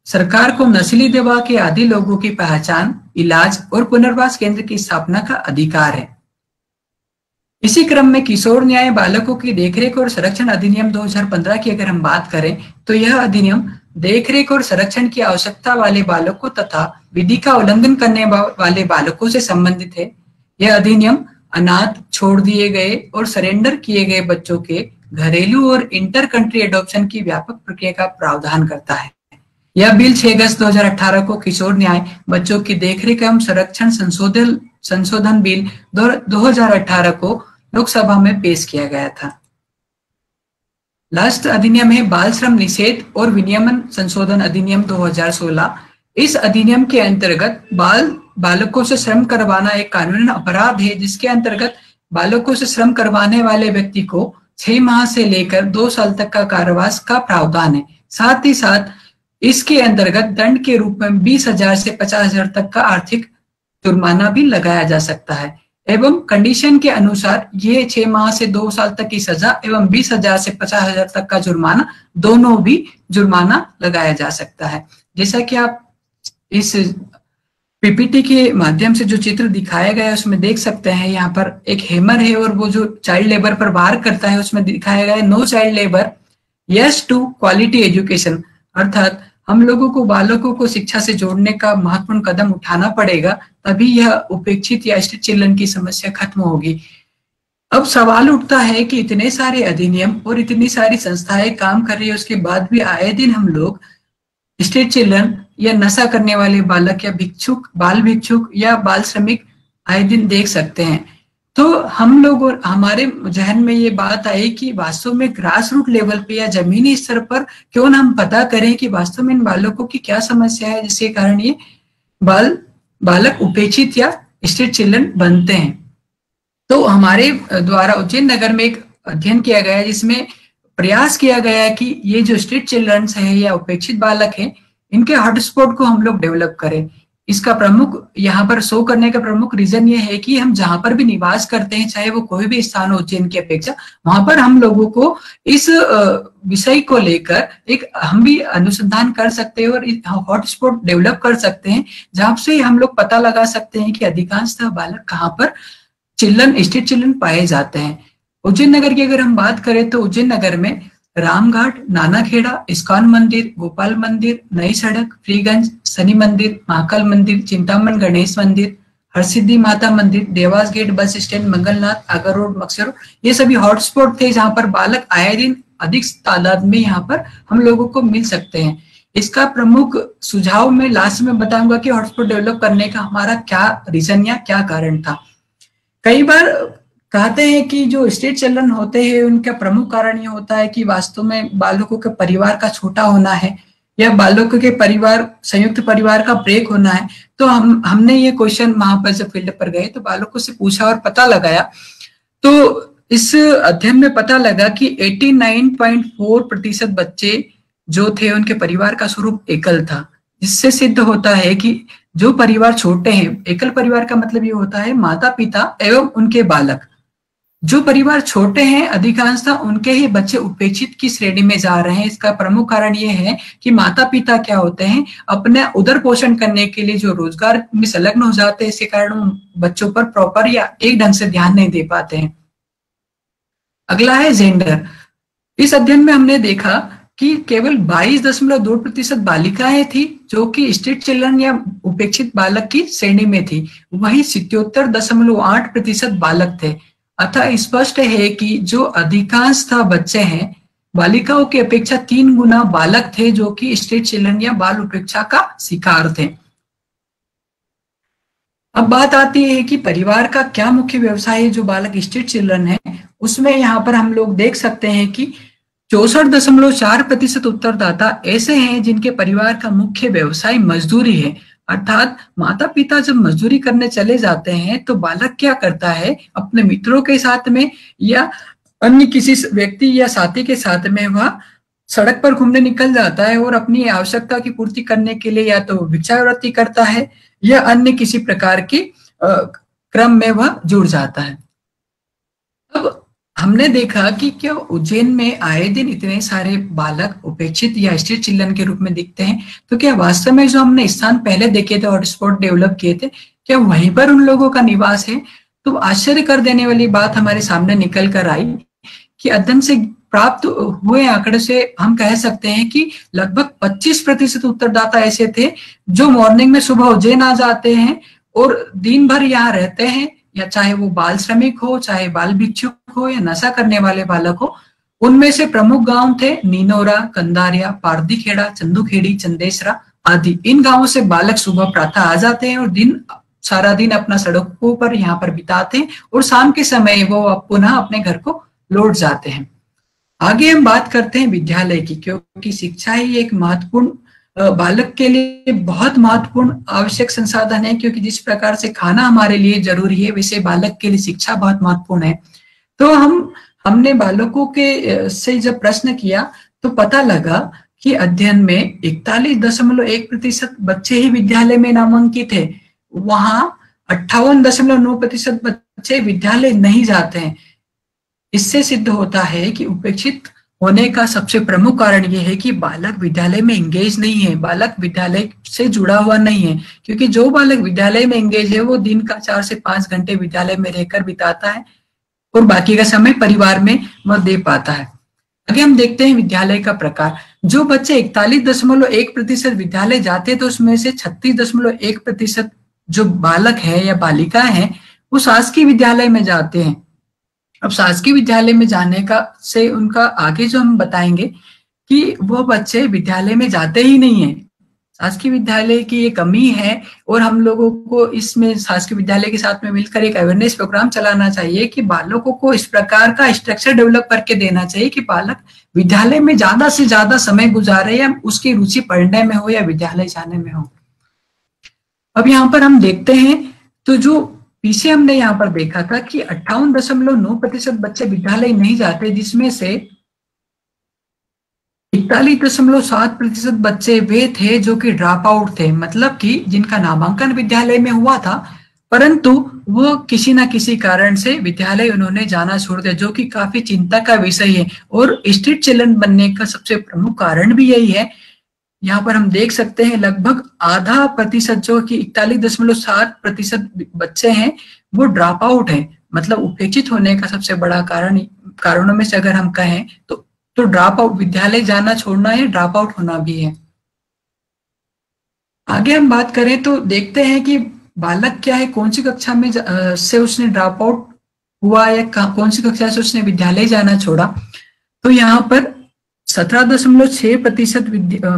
सरकार को नस्ली दवा के आदि लोगों की पहचान, इलाज और पुनर्वास केंद्र की स्थापना का अधिकार है। इसी क्रम में किशोर न्याय बालकों की देखरेख और संरक्षण अधिनियम 2015 की अगर हम बात करें तो यह अधिनियम देखरेख और संरक्षण की आवश्यकता वाले बालकों तथा विधि का उल्लंघन करने वाले बालकों से संबंधित है। यह अधिनियम अनाथ छोड़ दिए गए और सरेंडर किए गए बच्चों के घरेलू और इंटर कंट्री एडॉप्शन की व्यापक प्रक्रिया का प्रावधान करता है। यह बिल 6 अगस्त 2018 को किशोर न्याय, बच्चों की देखरेख एवं संरक्षण संशोधन संशोधन बिल 2018 को लोकसभा में पेश किया गया था। लास्ट अधिनियम है बाल श्रम निषेध और विनियमन संशोधन अधिनियम 2016 इस अधिनियम के अंतर्गत बाल, बालकों से श्रम करवाना एक कानून अपराध है, जिसके अंतर्गत बालकों से श्रम करवाने वाले व्यक्ति को छह माह से लेकर दो साल तक का कारावास का प्रावधान है। साथ ही साथ इसके अंतर्गत दंड के रूप में बीस हज़ार से पचास हज़ार तक का आर्थिक जुर्माना भी लगाया जा सकता है। एवं कंडीशन के अनुसार ये छह माह से दो साल तक की सजा एवं बीस हज़ार से पचास हज़ार तक का जुर्माना, दोनों भी जुर्माना लगाया जा सकता है। जैसा कि आप इस पीपीटी के माध्यम से जो चित्र दिखाया गया है, उसमें देख सकते हैं, यहाँ पर एक हेमर है और वो जो चाइल्ड लेबर पर वार करता है, उसमें दिखाया गया है no child labour yes to quality education अर्थात हम लोगों को, बालकों को शिक्षा से जोड़ने का महत्वपूर्ण कदम उठाना पड़ेगा, तभी यह उपेक्षित या स्टेट चिल्ड्रन की समस्या खत्म होगी। अब सवाल उठता है कि इतने सारे अधिनियम और इतनी सारी संस्थाएँ काम कर रही है, उसके बाद भी आए दिन हम लोग स्टेट चिल्ड्रन या नशा करने वाले बालक या भिक्षुक, बाल भिक्षुक या बाल श्रमिक आए दिन देख सकते हैं। तो हम लोग और हमारे जहन में ये बात आई कि वास्तव में ग्रास रूट लेवल पे या जमीनी स्तर पर क्यों ना हम पता करें कि वास्तव में इन बालकों की क्या समस्या है, जिसके कारण ये बाल, बालक उपेक्षित या स्टेट चिल्ड्रन बनते हैं। तो हमारे द्वारा उज्जैन नगर में एक अध्ययन किया गया जिसमें प्रयास किया गया कि ये जो स्ट्रीट चिल्ड्रंस है या उपेक्षित बालक है, इनके हॉटस्पॉट को हम लोग डेवलप करें। इसका प्रमुख, यहाँ पर शो करने का प्रमुख रीजन ये है कि हम जहाँ पर भी निवास करते हैं, चाहे वो कोई भी स्थान हो उज्जैन की अपेक्षा, वहाँ पर हम लोगों को इस विषय को लेकर एक, हम भी अनुसंधान कर सकते हैं और हॉटस्पॉट डेवलप कर सकते हैं, जहाँ से हम लोग पता लगा सकते हैं कि अधिकांशतः बालक कहाँ पर चिल्ड्रन स्टेट चिल्ड्रन पाए जाते हैं। उज्जैन नगर की अगर हम बात करें तो उज्जैन नगर में रामघाट, नानाखेड़ा, इस्कॉन मंदिर, गोपाल मंदिर, नई सड़क, फ्रीगंज शनि मंदिर, महाकाल मंदिर चिंतामन गणेश मंदिर, हरसिद्धि माता मंदिर, Dewas gate, bus stand, Mangalnath, Agar road मक्सर ये सभी हॉटस्पॉट थे जहाँ पर बालक आए दिन अधिक तादाद में यहाँ पर हम लोगों को मिल सकते हैं। इसका प्रमुख सुझाव में लास्ट में बताऊँगा कि हॉटस्पॉट डेवलप करने का हमारा क्या रीजन या क्या कारण था। कई बार कहते हैं कि जो स्टेट चिल्ड्रन होते हैं, उनका प्रमुख कारण ये होता है कि वास्तव में बालकों के परिवार का छोटा होना है या बालकों के परिवार, संयुक्त परिवार का ब्रेक होना है। तो हम, हमने ये क्वेश्चन वहाँ पर जब फ़ील्ड पर गए तो बालकों से पूछा और पता लगाया। तो इस अध्ययन में पता लगा कि 89.4 प्रतिशत बच्चे जो थे, उनके परिवार का स्वरूप एकल था। जिससे सिद्ध होता है कि जो परिवार छोटे हैं, एकल परिवार का मतलब ये होता है माता पिता एवं उनके बालक। जो परिवार छोटे हैं, अधिकांशतः उनके ही बच्चे उपेक्षित की श्रेणी में जा रहे हैं। इसका प्रमुख कारण ये है कि माता पिता क्या होते हैं, अपने उदर पोषण करने के लिए जो रोज़गार में संलग्न हो जाते हैं, इसके कारण बच्चों पर प्रॉपर या एक ढंग से ध्यान नहीं दे पाते हैं। अगला है जेंडर इस अध्ययन में हमने देखा कि केवल बाईस दशमलव दो प्रतिशत बालिकाएँ थी, जो कि स्ट्रीट चिल्ड्रन या उपेक्षित बालक की श्रेणी में थी। वही सितोत्तर दशमलव आठ प्रतिशत बालक थे। अतः स्पष्ट है कि जो अधिकांश बच्चे हैं, बालिकाओं की अपेक्षा तीन गुना बालक थे जो कि स्ट्रीट चिल्ड्रन या बाल उपेक्षा का शिकार थे। अब बात आती है कि परिवार का क्या मुख्य व्यवसाय है, जो बालक स्ट्रीट चिल्ड्रन है, उसमें यहाँ पर हम लोग देख सकते हैं कि चौसठ दशमलव चार प्रतिशत उत्तरदाता ऐसे हैं जिनके परिवार का मुख्य व्यवसाय मजदूरी है। अर्थात माता पिता जब मजदूरी करने चले जाते हैं तो बालक क्या करता है? अपने मित्रों के साथ में या अन्य किसी व्यक्ति या साथी के साथ में वह सड़क पर घूमने निकल जाता है और अपनी आवश्यकता की पूर्ति करने के लिए या तो भिक्षावृत्ति करता है या अन्य किसी प्रकार की क्रम में वह जुड़ जाता है। अब हमने देखा कि क्या उज्जैन में आए दिन इतने सारे बालक उपेक्षित या स्ट्रीट चिल्ड्रन के रूप में दिखते हैं? तो क्या वास्तव में जो हमने स्थान पहले देखे थे, हॉटस्पॉट डेवलप किए थे, क्या वहीं पर उन लोगों का निवास है? तो आश्चर्य कर देने वाली बात हमारे सामने निकल कर आई कि अध्ययन से प्राप्त हुए आंकड़े से हम कह सकते हैं कि लगभग 25 प्रतिशत उत्तरदाता ऐसे थे जो मॉर्निंग में सुबह उज्जैन आ जाते हैं और दिन भर यहाँ रहते हैं। या चाहे वो बाल श्रमिक हो, चाहे बाल भिक्षुक हो या नशा करने वाले बालक हो, उनमें से प्रमुख गाँव थे नीनोरा, कंदारिया, पारदीखेड़ा, चंदूखेड़ी, चंदेसरा आदि। इन गाँवों से बालक सुबह प्रातः आ जाते हैं और दिन, सारा दिन अपना सड़कों पर यहाँ पर बिताते हैं और शाम के समय वो पुनः अपने घर को लौट जाते हैं। आगे हम बात करते हैं विद्यालय की, क्योंकि शिक्षा ही एक महत्वपूर्ण बालक के लिए बहुत महत्वपूर्ण आवश्यक संसाधन है, क्योंकि जिस प्रकार से खाना हमारे लिए ज़रूरी है, वैसे बालक के लिए शिक्षा बहुत महत्वपूर्ण है। तो हम, हमने बालकों के से जब प्रश्न किया तो पता लगा कि अध्ययन में इकतालीस दशमलव एक प्रतिशत बच्चे ही विद्यालय में नामांकित है। वहाँ अट्ठावन दशमलव नौ प्रतिशत बच्चे विद्यालय नहीं जाते हैं। इससे सिद्ध होता है कि उपेक्षित होने का सबसे प्रमुख कारण यह है कि बालक विद्यालय में एंगेज नहीं है, बालक विद्यालय से जुड़ा हुआ नहीं है, क्योंकि जो बालक विद्यालय में एंगेज है, वो दिन का चार से पाँच घंटे विद्यालय में रहकर बिताता है और बाकी का समय परिवार में वह दे पाता है। आगे हम देखते हैं विद्यालय का प्रकार। जो बच्चे इकतालीस दशमलव एक प्रतिशत विद्यालय जाते तो उसमें से छत्तीस दशमलव एक प्रतिशत जो बालक है या बालिका है, वो शासकीय विद्यालय में जाते हैं। अब शासकीय विद्यालय में जाने का से उनका आगे जो हम बताएँगे कि वो बच्चे विद्यालय में जाते ही नहीं है। शासकीय विद्यालय की ये कमी है और हम लोगों को इसमें शासकीय विद्यालय के साथ में मिलकर एक अवेयरनेस प्रोग्राम चलाना चाहिए कि बालकों को इस प्रकार का स्ट्रक्चर डेवलप करके देना चाहिए कि बालक विद्यालय में ज़्यादा से ज़्यादा समय गुजारे या उसकी रुचि पढ़ने में हो या विद्यालय जाने में हो। अब यहाँ पर हम देखते हैं तो जो पीछे हमने यहाँ पर देखा था कि अट्ठावन दशमलव नौ प्रतिशत बच्चे विद्यालय नहीं जाते, जिसमें से इकतालीस दशमलव सात प्रतिशत बच्चे वे थे जो कि ड्रॉप आउट थे मतलब कि जिनका नामांकन विद्यालय में हुआ था। परंतु वो किसी ना किसी कारण से विद्यालय उन्होंने जाना छोड़ दिया, जो कि काफ़ी चिंता का विषय है। और स्ट्रीट चिल्ड्रन बनने का सबसे प्रमुख कारण भी यही है यहाँ पर हम देख सकते हैं लगभग आधा प्रतिशत जो कि इकतालीस दशमलव सात प्रतिशत बच्चे हैं, वो ड्रॉप आउट है। मतलब उपेक्षित होने का सबसे बड़ा कारण, कारणों में से अगर हम कहें तो तो ड्रॉप आउट विद्यालय जाना छोड़ना है ड्रॉप आउट होना भी है। आगे हम बात करें तो देखते हैं कि बालक क्या है, कौन सी कक्षा में से उसने ड्रॉप आउट हुआ या कौन सी कक्षा से उसने विद्यालय जाना छोड़ा। तो यहाँ पर सत्रह दशमलव छह प्रतिशत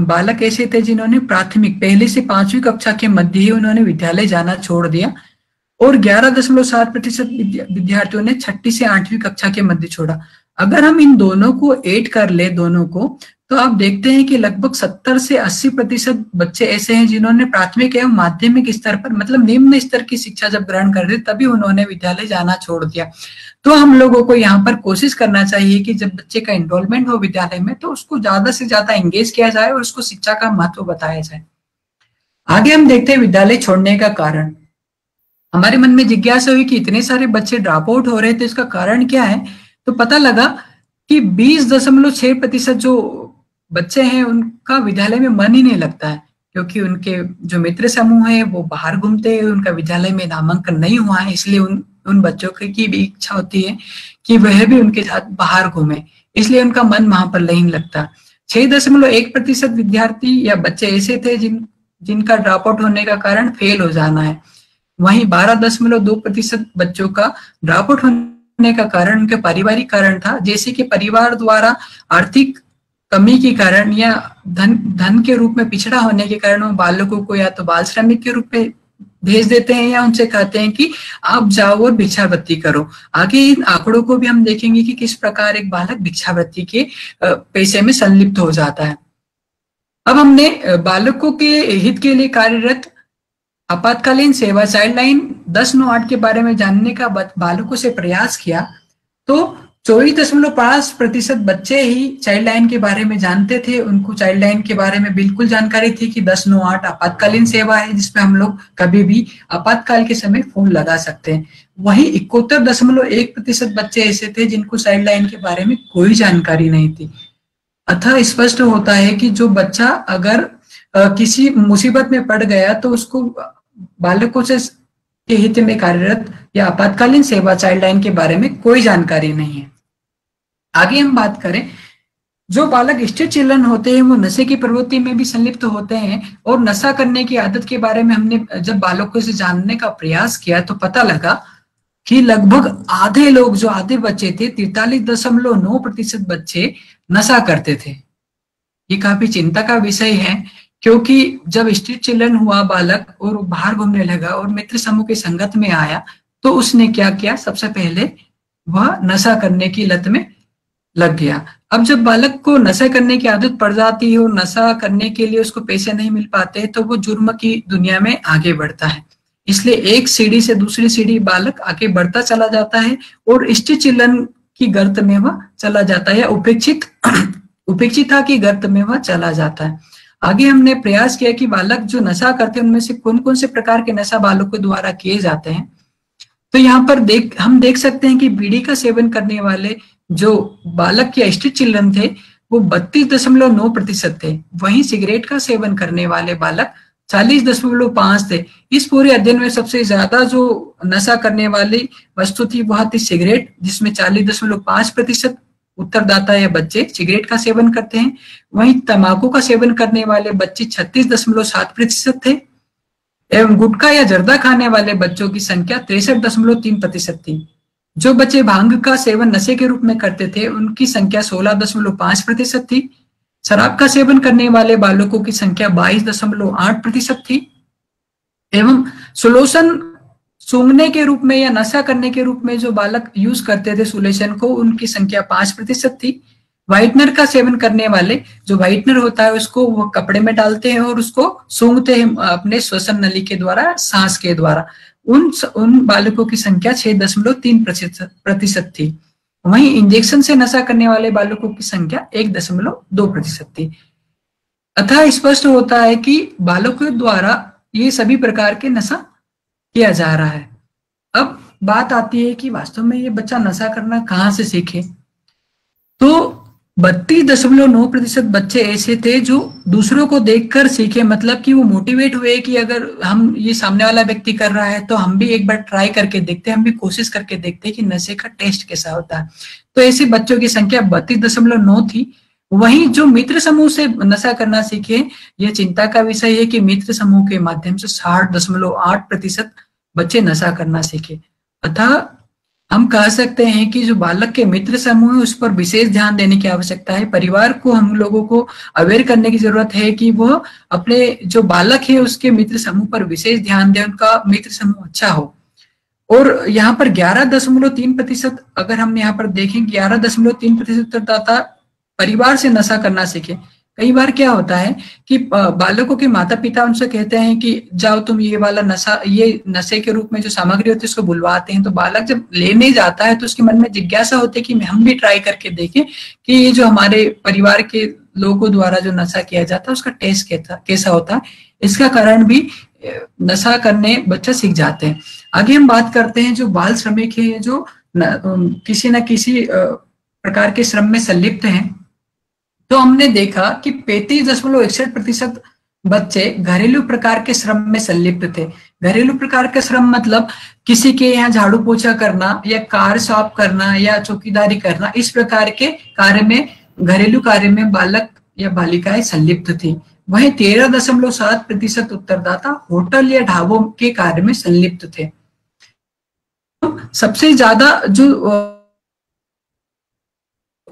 बालक ऐसे थे जिन्होंने प्राथमिक, पहले से पांचवी कक्षा के मध्य ही उन्होंने विद्यालय जाना छोड़ दिया और ग्यारह दशमलव सात प्रतिशत विद्यार्थियों ने छठी से आठवीं कक्षा के मध्य छोड़ा। अगर हम इन दोनों को ऐड कर ले, दोनों को तो आप देखते हैं कि लगभग 70 से 80 प्रतिशत बच्चे ऐसे हैं जिन्होंने प्राथमिक एवं माध्यमिक स्तर पर मतलब निम्न स्तर की शिक्षा जब ग्रहण कर दी, तभी उन्होंने विद्यालय जाना छोड़ दिया। तो हम लोगों को यहाँ पर कोशिश करना चाहिए कि जब बच्चे का एनरोलमेंट हो विद्यालय में तो उसको ज़्यादा से ज़्यादा एंगेज किया जाए और उसको शिक्षा का महत्व बताया जाए। आगे हम देखते हैं विद्यालय छोड़ने का कारण। हमारे मन में जिज्ञासा हुई कि इतने सारे बच्चे ड्रॉप आउट हो रहे थे इसका कारण क्या है? तो पता लगा कि बीस दशमलव छह प्रतिशत जो बच्चे हैं, उनका विद्यालय में मन ही नहीं लगता है, क्योंकि उनके जो मित्र समूह है, वो बाहर घूमते हैं, उनका विद्यालय में नामांकन नहीं हुआ है, इसलिए उन उन बच्चों की भी इच्छा होती है कि वह भी उनके साथ बाहर घूमे, इसलिए उनका मन वहाँ पर नहीं लगता। छह दशमलव एक प्रतिशत विद्यार्थी या बच्चे ऐसे थे जिन, जिनका ड्रॉप आउट होने का कारण फेल हो जाना है। वहीं बारह दशमलव दो प्रतिशत बच्चों का ड्रॉप आउट होने का कारण, उनके पारिवारिक कारण था। जैसे कि परिवार द्वारा आर्थिक कमी के कारण या धन धन के रूप में पिछड़ा होने के कारण वो बालकों को या तो बाल श्रमिक के रूप में भेज देते हैं या उनसे कहते हैं कि आप जाओ और भिक्षावृत्ति करो। आगे इन आंकड़ों को भी हम देखेंगे कि किस प्रकार एक बालक भिक्षावृत्ति के पैसे में संलिप्त हो जाता है। अब हमने बालकों के हित के लिए कार्यरत आपातकालीन सेवा चाइल्ड लाइन दस नौ आठ के बारे में जानने का बालकों से प्रयास किया तो चौबीस दशमलव पाँच प्रतिशत बच्चे ही चाइल्ड लाइन के बारे में जानते थे। उनको चाइल्ड लाइन के बारे में बिल्कुल जानकारी थी कि दस नौ आठ आपातकालीन सेवा है, जिसमें हम लोग कभी भी आपातकाल के समय फ़ोन लगा सकते हैं। वही इकहत्तर दशमलव एक प्रतिशत बच्चे ऐसे थे जिनको चाइल्ड लाइन के बारे में कोई जानकारी नहीं थी। अतः स्पष्ट होता है कि जो बच्चा अगर किसी मुसीबत में पड़ गया तो उसको बालकों से के हित में कार्यरत या आपातकालीन सेवा चाइल्ड लाइन के बारे में कोई जानकारी नहीं है। आगे हम बात करें, जो बालक स्टेट चिल्ड्रन होते हैं, वो नशे की प्रवृत्ति में भी संलिप्त होते हैं और नशा करने की आदत के बारे में हमने, जब बालकों से जानने का प्रयास किया तो पता लगा कि लगभग आधे लोग, जो आधे बच्चे थे, तिरतालीस दशमलव नौ प्रतिशत बच्चे नशा करते थे। ये काफ़ी चिंता का विषय है क्योंकि जब स्ट्रीट चिल्ड्रन हुआ बालक और बाहर घूमने लगा और मित्र समूह की संगत में आया तो उसने क्या किया? सबसे पहले वह नशा करने की लत में लग गया। अब जब बालक को नशा करने की आदत पड़ जाती है और नशा करने के लिए उसको पैसे नहीं मिल पाते तो वो जुर्म की दुनिया में आगे बढ़ता है। इसलिए एक सीढ़ी से दूसरी सीढ़ी बालक आगे बढ़ता चला जाता है और स्टिच चिल्ड्रन की गर्त में वह चला जाता है। उपेक्षित उपेक्षिता की गर्त में वह चला जाता है। आगे हमने प्रयास किया कि बालक जो नशा करते हैं, उनमें से कौन कौन से प्रकार के नशा बालकों द्वारा किए जाते हैं। तो यहाँ पर देख, हम देख सकते हैं कि बीड़ी का सेवन करने वाले जो बालक या स्ट्रीट चिल्ड्रन थे, वो बत्तीस दशमलव नौ प्रतिशत थे। वहीं सिगरेट का सेवन करने वाले बालक चालीस दशमलव पाँच थे। इस पूरे अध्ययन में सबसे ज़्यादा जो नशा करने वाली वस्तु थी वह थी सिगरेट, जिसमें चालीस दशमलव पाँच प्रतिशत उत्तरदाता या बच्चे सिगरेट का सेवन करते हैं। वहीं तंबाकू का सेवन करने वाले बच्चे छत्तीस दशमलव सात प्रतिशत थे एवं गुटखा या जर्दा खाने वाले बच्चों की संख्या तिरसठ दशमलव तीन प्रतिशत थी। जो बच्चे भाँग का सेवन नशे के रूप में करते थे, उनकी संख्या सोलह दशमलव पाँच प्रतिशत थी। शराब का सेवन करने वाले बालकों की संख्या बाईस दशमलव आठ प्रतिशत थी। एवं सोलोशन सूंघने के रूप में या नशा करने के रूप में जो बालक यूज़ करते थे सोलेशन को, उनकी संख्या पाँच प्रतिशत थी। व्हाइटनर का सेवन करने वाले, जो व्हाइटनर होता है, उसको वो कपड़े में डालते हैं और उसको सूंघते हैं अपने श्वसन नली के द्वारा, सांस के द्वारा। उन उन बालकों की संख्या छह दशमलव तीन प्रतिशत थी। वहीं इंजेक्शन से नशा करने वाले बालकों की संख्या एक दशमलव दो प्रतिशत थी। अतः स्पष्ट होता है कि बालकों द्वारा ये सभी प्रकार के नशा किया जा रहा है। अब बात आती है कि वास्तव में ये बच्चा नशा करना कहाँ से सीखे? तो बत्तीस दशमलव नौ प्रतिशत बच्चे ऐसे थे जो दूसरों को देखकर सीखे मतलब कि वो मोटिवेट हुए कि अगर हम ये सामने वाला व्यक्ति कर रहा है तो हम भी एक बार ट्राई करके देखते हैं, हम भी कोशिश करके देखते हैं कि नशे का टेस्ट कैसा होता है। तो ऐसे बच्चों की संख्या बत्तीस दशमलव नौ थी। वहीं जो मित्र समूह से नशा करना सीखे, यह चिंता का विषय है कि मित्र समूह के माध्यम से साठ दशमलव आठ प्रतिशत बच्चे नशा करना सीखे। अतः हम कह सकते हैं कि जो बालक के मित्र समूह है, उस पर विशेष ध्यान देने की आवश्यकता है। परिवार को, हम लोगों को अवेयर करने की ज़रूरत है कि वह अपने जो बालक है, उसके मित्र समूह पर विशेष ध्यान दें, उनका मित्र समूह अच्छा हो। और यहाँ पर ग्यारह दशमलव तीन प्रतिशत, अगर हम यहाँ पर देखें, ग्यारह दशमलव तीन प्रतिशत परिवार से नशा करना सीखे। कई बार क्या होता है कि बालकों के माता पिता उनसे कहते हैं कि जाओ तुम ये वाला नशा ये नशे के रूप में जो सामग्री होती है उसको बुलवाते हैं। तो बालक जब लेने जाता है तो उसके मन में जिज्ञासा होती है कि हम भी ट्राई करके देखें कि ये जो हमारे परिवार के लोगों द्वारा जो नशा किया जाता है उसका टेस्ट कैसा कैसा होता है? इसका कारण भी नशा करने बच्चा सीख जाते हैं। आगे हम बात करते हैं जो बाल श्रमिक है जो न, किसी न किसी प्रकार के श्रम में संलिप्त हैं। तो हमने देखा कि पैंतीस दशमलव इकसठ प्रतिशत बच्चे घरेलू प्रकार के श्रम में संलिप्त थे। घरेलू प्रकार के श्रम मतलब किसी के यहाँ झाड़ू पोछा करना या कार साफ़ करना या चौकीदारी करना, इस प्रकार के कार्य में, घरेलू कार्य में बालक या बालिकाएँ संलिप्त थी। वही तेरह दशमलव सात प्रतिशत उत्तरदाता होटल या ढाबों के कार्य में संलिप्त थे। सबसे ज़्यादा जो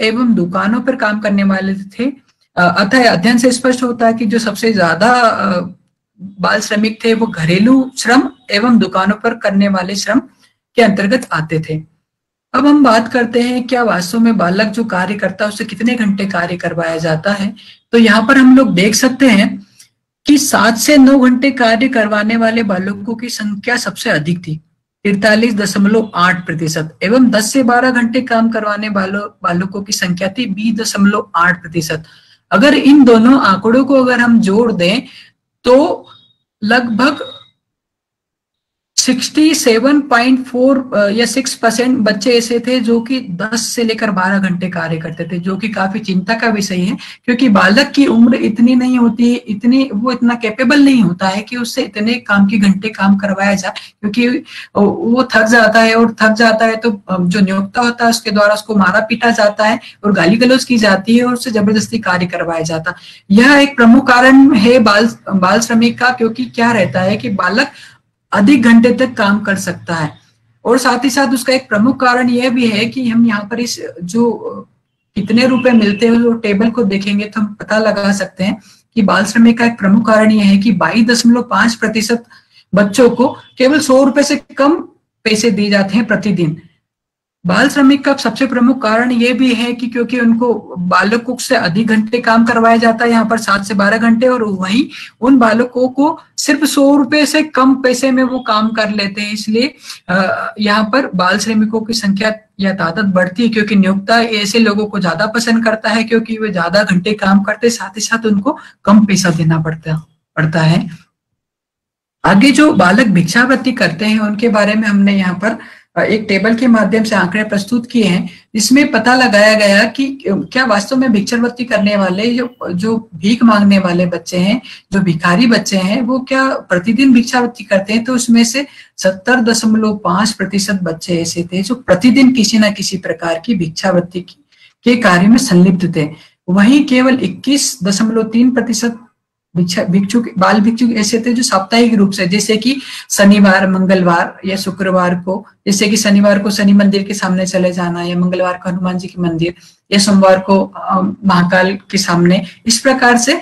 एवं दुकानों पर काम करने वाले थे। अतः अध्ययन से स्पष्ट होता है कि जो सबसे ज़्यादा बाल श्रमिक थे वो घरेलू श्रम एवं दुकानों पर करने वाले श्रम के अंतर्गत आते थे। अब हम बात करते हैं क्या वास्तव में बालक जो कार्य करता है उसे कितने घंटे कार्य करवाया जाता है। तो यहाँ पर हम लोग देख सकते हैं कि सात से नौ घंटे कार्य करवाने वाले बालकों की संख्या सबसे अधिक थी। तिरतालीस दशमलव आठ प्रतिशत एवं दस से बारह घंटे काम करवाने वालों, बालकों की संख्या थी बीस दशमलव आठ प्रतिशत। अगर इन दोनों आंकड़ों को अगर हम जोड़ दें तो लगभग 67.4 या 6 परसेंट बच्चे ऐसे थे जो कि 10 से लेकर 12 घंटे कार्य करते थे, जो कि काफ़ी चिंता का विषय है, क्योंकि बालक की उम्र इतनी नहीं होती, इतनी, वो इतना कैपेबल नहीं होता है कि उससे इतने काम के घंटे काम करवाया जाए, क्योंकि वो थक जाता है और थक जाता है तो जो नियोक्ता होता है उसके द्वारा उसको मारा पीटा जाता है और गाली गलौज की जाती है और उससे ज़बरदस्ती कार्य करवाया जाता। यह एक प्रमुख कारण है बाल बाल श्रमिक का, क्योंकि क्या रहता है कि बालक अधिक घंटे तक काम कर सकता है। और साथ ही साथ उसका एक प्रमुख कारण यह भी है कि हम यहाँ पर इस जो, कितने रुपए मिलते हैं, वो टेबल को देखेंगे तो हम पता लगा सकते हैं कि बाल श्रमिक का एक प्रमुख कारण यह है कि बाईस दशमलव पाँच प्रतिशत बच्चों को केवल सौ रुपए से कम पैसे दिए जाते हैं प्रतिदिन। बाल श्रमिक का सबसे प्रमुख कारण ये भी है कि क्योंकि उनको बालकों से अधिक घंटे काम करवाया जाता है, यहाँ पर सात से बारह घंटे, और वहीं उन बालकों को सिर्फ़ सौ रुपए से कम पैसे में वो काम कर लेते हैं। इसलिए यहाँ पर बाल श्रमिकों की संख्या या तादाद बढ़ती है, क्योंकि नियोक्ता ऐसे लोगों को ज़्यादा पसंद करता है, क्योंकि वे ज़्यादा घंटे काम करते साथ ही साथ उनको कम पैसा देना पड़ता पड़ता है। आगे जो बालक भिक्षावृत्ति करते हैं, उनके बारे में हमने यहाँ पर एक टेबल के माध्यम से आंकड़े प्रस्तुत किए हैं, जिसमें पता लगाया गया कि क्या वास्तव में भिक्षावृत्ति करने वाले, जो जो भीख मांगने वाले बच्चे हैं, जो भिखारी बच्चे हैं, वो क्या प्रतिदिन भिक्षावृत्ति करते हैं? तो उसमें से सत्तर दशमलव पाँच प्रतिशत बच्चे ऐसे थे, जो प्रतिदिन किसी ना किसी प्रकार की भिक्षावृत्ति के कार्य में संलिप्त थे। वहीं केवल इक्कीस दशमलव तीन प्रतिशत भिक्षुक बाल भिक्षुक ऐसे थे जो साप्ताहिक रूप से, जैसे कि शनिवार, मंगलवार या शुक्रवार को, जैसे कि शनिवार को शनि मंदिर के सामने चले जाना या मंगलवार को हनुमान जी के मंदिर या सोमवार को महाकाल के सामने। इस प्रकार से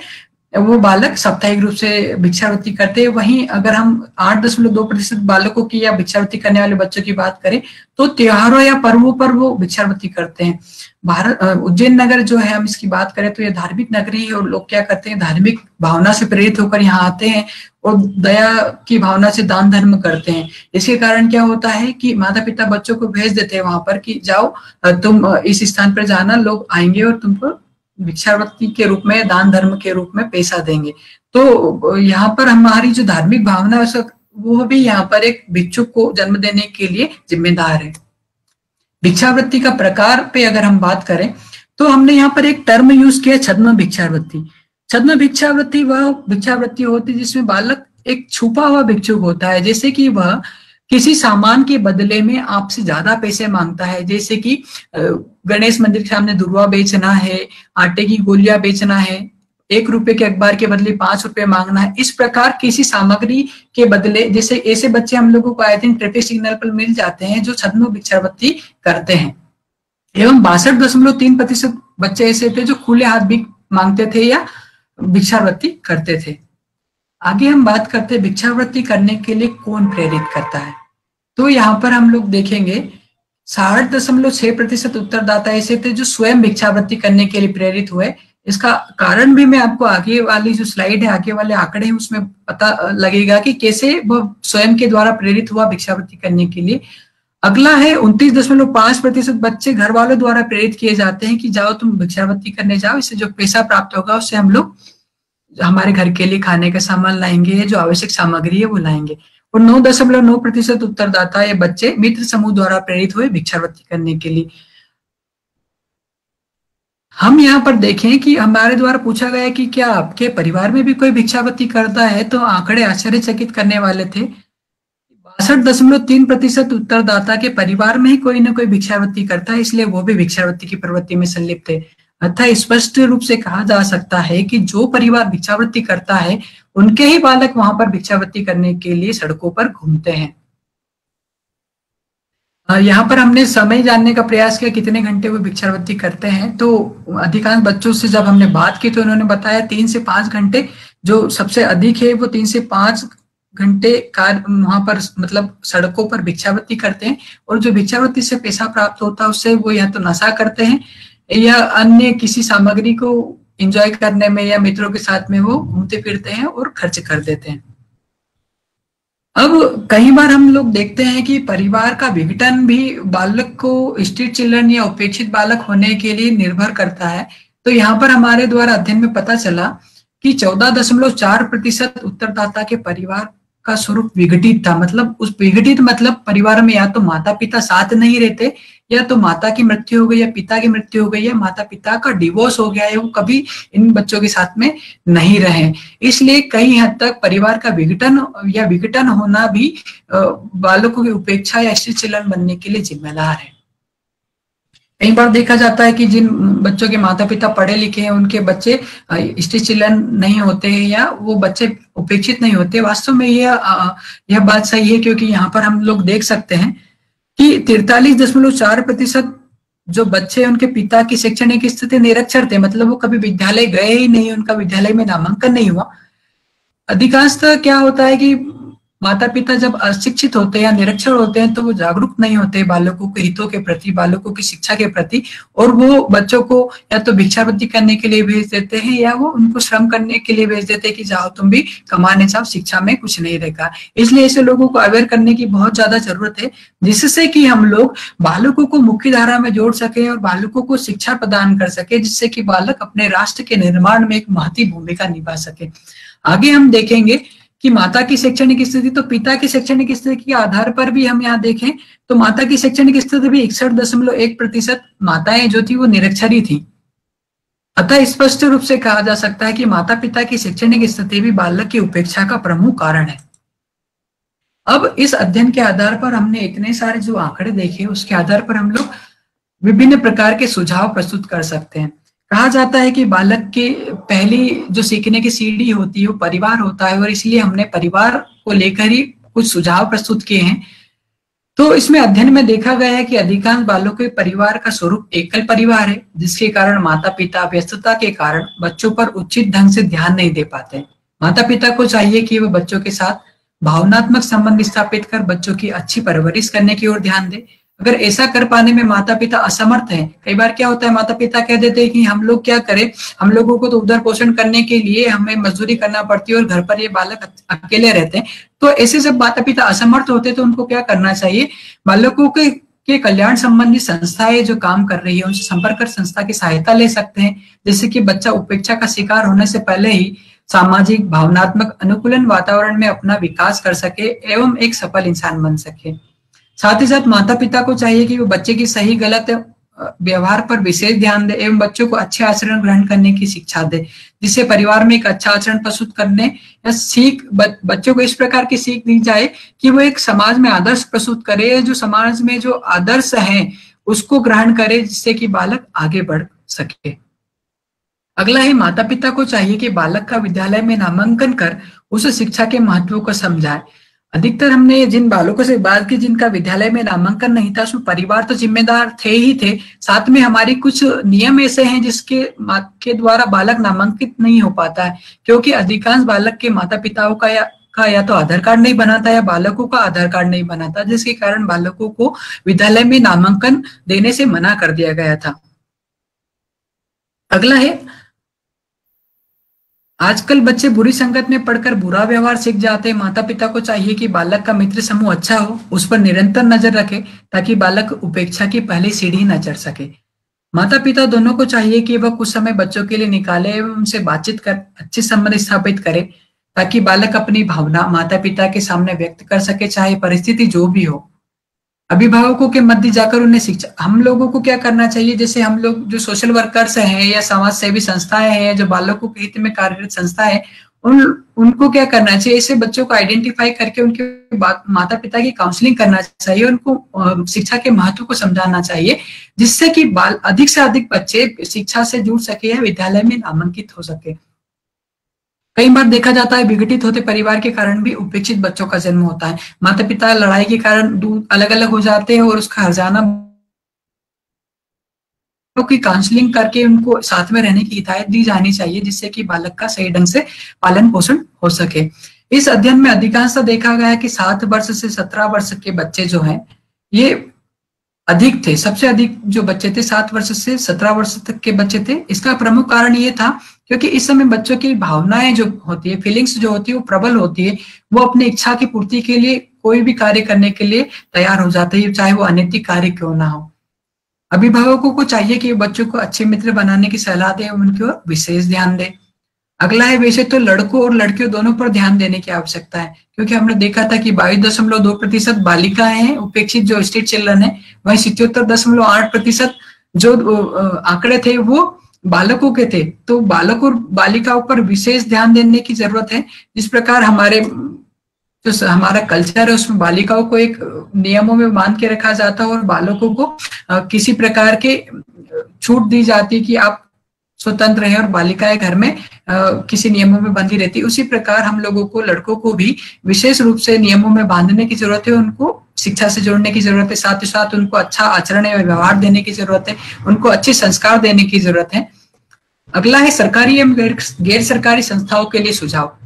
वो बालक साप्ताहिक रूप से भिक्षावृत्ति करते हैं। वहीं अगर हम आठ दशमलव दो प्रतिशत बालकों की या भिक्षावृत्ति करने वाले बच्चों की बात करें तो त्योहारों या पर्वों पर वो भिक्षावृत्ति करते हैं। भारत उज्जैन नगर जो है, हम इसकी बात करें तो ये धार्मिक नगरी है और लोग क्या करते हैं, धार्मिक भावना से प्रेरित होकर यहाँ आते हैं और दया की भावना से दान धर्म करते हैं। इसके कारण क्या होता है कि माता पिता बच्चों को भेज देते हैं वहाँ पर कि जाओ तुम इस स्थान पर जाना, लोग आएँगे और तुमको भिक्षावृत्ति के रूप में, दान धर्म के रूप में पैसा देंगे। तो यहाँ पर हमारी जो धार्मिक भावना है वो भी यहाँ पर एक भिक्षुक को जन्म देने के लिए जिम्मेदार है। भिक्षावृत्ति का प्रकार पे अगर हम बात करें तो हमने यहाँ पर एक टर्म यूज़ किया छद्म भिक्षावृत्ति। छद्म भिक्षावृत्ति वह भिक्षावृत्ति होती है जिसमें बालक एक छुपा हुआ भिक्षुक होता है। जैसे कि वह किसी सामान के बदले में आपसे ज़्यादा पैसे माँगता है। जैसे कि गणेश मंदिर के सामने दुर्वा बेचना है, आटे की गोलियाँ बेचना है, एक रुपए के अखबार के बदले पाँच रुपए मांगना है। इस प्रकार किसी सामग्री के बदले, जैसे ऐसे बच्चे हम लोगों को आए दिन ट्रैफ़िक सिग्नल पर मिल जाते हैं, जो छद्म भिक्षावृत्ति करते हैं। एवं बासठ दशमलव तीन प्रतिशत बच्चे ऐसे थे जो खुले हाथ भी मांगते थे या भिक्षावृत्ति करते थे। आगे हम बात करते हैं, भिक्षावृत्ति करने के लिए कौन प्रेरित करता है? तो यहाँ पर हम लोग देखेंगे, साठ दशमलव छह प्रतिशत उत्तरदाता ऐसे थे जो स्वयं भिक्षावृत्ति करने के लिए प्रेरित हुए। इसका कारण भी मैं आपको आगे वाली जो स्लाइड है, आगे वाले आंकड़े हैं, उसमें पता लगेगा कि कैसे वह स्वयं के द्वारा प्रेरित हुआ भिक्षावृत्ति करने के लिए। अगला है, उनतीस दशमलव पाँच प्रतिशत बच्चे घर वालों द्वारा प्रेरित किए जाते हैं कि जाओ तुम भिक्षावृत्ति करने जाओ, इससे जो पैसा प्राप्त होगा, उससे हम लोग हमारे घर के लिए खाने का सामान लाएँगे, जो आवश्यक सामग्री है वो लाएँगे। और नौ दशमलव नौ प्रतिशत उत्तरदाता ये बच्चे मित्र समूह द्वारा प्रेरित हुए भिक्षावृत्ति करने के लिए। हम यहाँ पर देखें कि हमारे द्वारा पूछा गया कि क्या आपके परिवार में भी कोई भिक्षावृत्ति करता है? तो आंकड़े आश्चर्यचकित करने वाले थे। बासठ दशमलव तीन प्रतिशत उत्तरदाता के परिवार में ही कोई ना कोई भिक्षावृत्ति करता है, इसलिए वो भी भिक्षावृत्ति की प्रवृत्ति में संलिप्त है। अतः स्पष्ट रूप से कहा जा सकता है कि जो परिवार भिक्षावृत्ति करता है, उनके ही बालक वहाँ पर भिक्षावृत्ति करने के लिए सड़कों पर घूमते हैं। यहाँ पर हमने समय जानने का प्रयास किया, कितने घंटे वो भिक्षावृत्ति करते हैं। तो अधिकांश बच्चों से जब हमने बात की तो उन्होंने बताया तीन से पाँच घंटे, जो सबसे अधिक है, वो तीन से पाँच घंटे कार वहाँ पर मतलब सड़कों पर भिक्षावृत्ति करते हैं। और जो भिक्षावृत्ति से पैसा प्राप्त होता है, उससे वो या तो नशा करते हैं या अन्य किसी सामग्री को एंजॉय करने में या मित्रों के साथ में वो घूमते फिरते हैं और खर्च कर देते हैं। अब कई बार हम लोग देखते हैं कि परिवार का विघटन भी बालक को स्ट्रीट चिल्ड्रन या उपेक्षित बालक होने के लिए निर्भर करता है। तो यहाँ पर हमारे द्वारा अध्ययन में पता चला कि चौदह दशमलव चार प्रतिशत उत्तरदाता के परिवार का स्वरूप विघटित था। मतलब उस विघटित मतलब परिवार में या तो माता पिता साथ नहीं रहते, या तो माता की मृत्यु हो गई, या पिता की मृत्यु हो गई, या माता पिता का डिवोर्स हो गया है, वो कभी इन बच्चों के साथ में नहीं रहे। इसलिए कई हद तक परिवार का विघटन या विघटन होना भी बालकों की उपेक्षा या चलन बनने के लिए जिम्मेदार है। कई बार देखा जाता है कि जिन बच्चों के माता पिता पढ़े लिखे हैं, उनके बच्चे स्टेज चिल्ड्रन नहीं होते हैं या वो बच्चे उपेक्षित नहीं होते, वास्तव में यह यह बात सही है क्योंकि यहाँ पर हम लोग देख सकते हैं कि तिरतालीस दशमलव चार प्रतिशत जो बच्चे उनके पिता की शैक्षणिक स्थिति निरक्षर थे मतलब वो कभी विद्यालय गए ही नहीं, उनका विद्यालय में नामांकन नहीं हुआ। अधिकांशतः क्या होता है कि माता पिता जब अशिक्षित होते हैं या निरक्षर होते हैं तो वो जागरूक नहीं होते बालकों के हितों के प्रति, बालकों की शिक्षा के प्रति, और वो बच्चों को या तो भिक्षावृत्ति करने के लिए भेज देते हैं, या वो उनको श्रम करने के लिए भेज देते हैं कि जाओ तुम भी कमाने जाओ, शिक्षा में कुछ नहीं रहेगा। इसलिए ऐसे लोगों को अवेयर करने की बहुत ज़्यादा ज़रूरत है, जिससे कि हम लोग बालकों को मुख्य धारा में जोड़ सके और बालकों को शिक्षा प्रदान कर सके, जिससे कि बालक अपने राष्ट्र के निर्माण में एक महती भूमिका निभा सके। आगे हम देखेंगे कि माता की शैक्षणिक स्थिति तो पिता की शैक्षणिक स्थिति के आधार पर भी हम यहाँ देखें तो माता की शैक्षणिक स्थिति भी इकसठ दशमलव एक प्रतिशत माताएँ जो थी वो निरक्षरी थी। अतः स्पष्ट रूप से कहा जा सकता है कि माता पिता की शैक्षणिक स्थिति भी बालक की उपेक्षा का प्रमुख कारण है। अब इस अध्ययन के आधार पर हमने इतने सारे जो आंकड़े देखे, उसके आधार पर हम लोग विभिन्न प्रकार के सुझाव प्रस्तुत कर सकते हैं। कहा जाता है कि बालक के पहली जो सीखने की सीढ़ी होती है, वो परिवार होता है और इसलिए हमने परिवार को लेकर ही कुछ सुझाव प्रस्तुत किए हैं। तो इसमें अध्ययन में देखा गया है कि अधिकांश बालों के परिवार का स्वरूप एकल परिवार है, जिसके कारण माता पिता व्यस्तता के कारण बच्चों पर उचित ढंग से ध्यान नहीं दे पाते माता पिता को चाहिए कि वह बच्चों के साथ भावनात्मक संबंध स्थापित कर बच्चों की अच्छी परवरिश करने की ओर ध्यान दे। अगर ऐसा कर पाने में माता पिता असमर्थ हैं, कई बार क्या होता है माता पिता कह देते हैं कि हम लोग क्या करें, हम लोगों को तो उधर पोषण करने के लिए हमें मजदूरी करना पड़ती है और घर पर ये बालक अकेले रहते हैं। तो ऐसे जब माता पिता असमर्थ होते तो उनको क्या करना चाहिए? बालकों के के कल्याण संबंधी संस्थाएँ जो काम कर रही है, उनसे संपर्क कर संस्था की सहायता ले सकते हैं। जैसे कि बच्चा उपेक्षा का शिकार होने से पहले ही सामाजिक, भावनात्मक अनुकूलन वातावरण में अपना विकास कर सके एवं एक सफल इंसान बन सके। साथ ही साथ माता पिता को चाहिए कि वो बच्चे की सही, गलत व्यवहार पर विशेष ध्यान दे एवं बच्चों को अच्छे आचरण ग्रहण करने की शिक्षा दे, जिससे परिवार में एक अच्छा आचरण प्रस्तुत करने या सीख बच्चों को इस प्रकार की सीख दी जाए कि वो एक समाज में आदर्श प्रस्तुत करे, जो समाज में जो आदर्श है, उसको ग्रहण करे, जिससे कि बालक आगे बढ़ सके। अगला है माता पिता को चाहिए कि बालक का विद्यालय में नामांकन कर उसे शिक्षा के महत्व को समझाए। अधिकतर हमने जिन बालकों से बात की, जिनका विद्यालय में नामांकन नहीं था, उसमें परिवार तो जिम्मेदार थे ही थे। साथ में हमारी कुछ नियम ऐसे हैं, जिसके के द्वारा बालक नामांकित नहीं हो पाता है, क्योंकि अधिकांश बालक के माता पिताओं का या का या तो आधार कार्ड नहीं बनाता या बालकों का आधार कार्ड नहीं बनाता, जिसके कारण बालकों को विद्यालय में नामांकन देने से मना कर दिया गया था। अगला है आजकल बच्चे बुरी संगत में पढ़कर बुरा व्यवहार सीख जाते हैं। माता पिता को चाहिए कि बालक का मित्र समूह अच्छा हो, उस पर निरंतर नज़र रखे, ताकि बालक उपेक्षा की पहली सीढ़ी न चढ़ सके। माता पिता दोनों को चाहिए कि वह कुछ समय बच्चों के लिए निकाले एवं उनसे बातचीत कर, अच्छे संबंध स्थापित करे, ताकि बालक अपनी भावना माता पिता के सामने व्यक्त कर सके, चाहे परिस्थिति जो भी हो। अभिभावकों के मध्य जाकर उन्हें शिक्षा, हम लोगों को क्या करना चाहिए? जैसे हम लोग जो सोशल वर्कर्स हैं या समाज सेवी संस्थाएँ हैं, जो बालकों के हित में कार्यरत संस्था है, उन, उनको क्या करना चाहिए? ऐसे बच्चों को आइडेंटिफाई करके उनके माता पिता की काउंसलिंग करना चाहिए, उनको शिक्षा के महत्व को समझाना चाहिए, जिससे कि बाल, अधिक से अधिक बच्चे शिक्षा से जुड़ सके या विद्यालय में नामांकित हो सके। कई बार देखा जाता है विघटित होते परिवार के कारण भी उपेक्षित बच्चों का जन्म होता है। माता पिता लड़ाई के कारण अलग अलग हो जाते हैं और उसका हरजाना की काउंसलिंग करके उनको साथ में रहने की हिदायत दी जानी चाहिए जिससे कि बालक का सही ढंग से पालन पोषण हो सके। इस अध्ययन में अधिकांशतः देखा गया कि सात वर्ष से सत्रह वर्ष के बच्चे जो हैं, ये अधिक थे। सबसे अधिक जो बच्चे थे, सात वर्ष से सत्रह वर्ष तक के बच्चे थे। इसका प्रमुख कारण ये था क्योंकि इस समय बच्चों की भावनाएँ जो होती है फीलिंग्स जो होती है, वो प्रबल होती है। वो अपनी इच्छा की पूर्ति के लिए, कोई भी कार्य करने के लिए तैयार हो जाते हैं, चाहे वो अनैतिक कार्य क्यों ना हो। अभिभावकों को चाहिए कि बच्चों को अच्छे मित्र बनाने की सलाह दे, उनकी विशेष ध्यान दे। अगला है, वैसे तो लड़कों और लड़कियों दोनों पर ध्यान देने की आवश्यकता है, क्योंकि हमने देखा था कि बाईस दशमलव दो प्रतिशत बालिकाएँ हैं, उपेक्षित जो स्टेट चिल्ड्रन है, वही सितोत्तर दशमलव आठ प्रतिशत जो आंकड़े थे, वो बालकों के थे तो बालक और बालिकाओं पर विशेष ध्यान देने की ज़रूरत है। जिस प्रकार हमारे, जो हमारा कल्चर है, उसमें बालिकाओं को एक नियमों में बाँध के रखा जाता है और बालकों को किसी प्रकार के छूट दी जाती कि आप स्वतंत्र है और बालिकाएँ घर में आ, किसी नियमों में बंधी रहती उसी प्रकार हम लोगों को लड़कों को भी विशेष रूप से नियमों में बांधने की ज़रूरत है उनको शिक्षा से जोड़ने की ज़रूरत है साथ ही साथ उनको अच्छा आचरण या व्यवहार देने की ज़रूरत है उनको अच्छे संस्कार देने की ज़रूरत है। अगला है सरकारी एवं गैर सरकारी संस्थाओं के लिए सुझाव।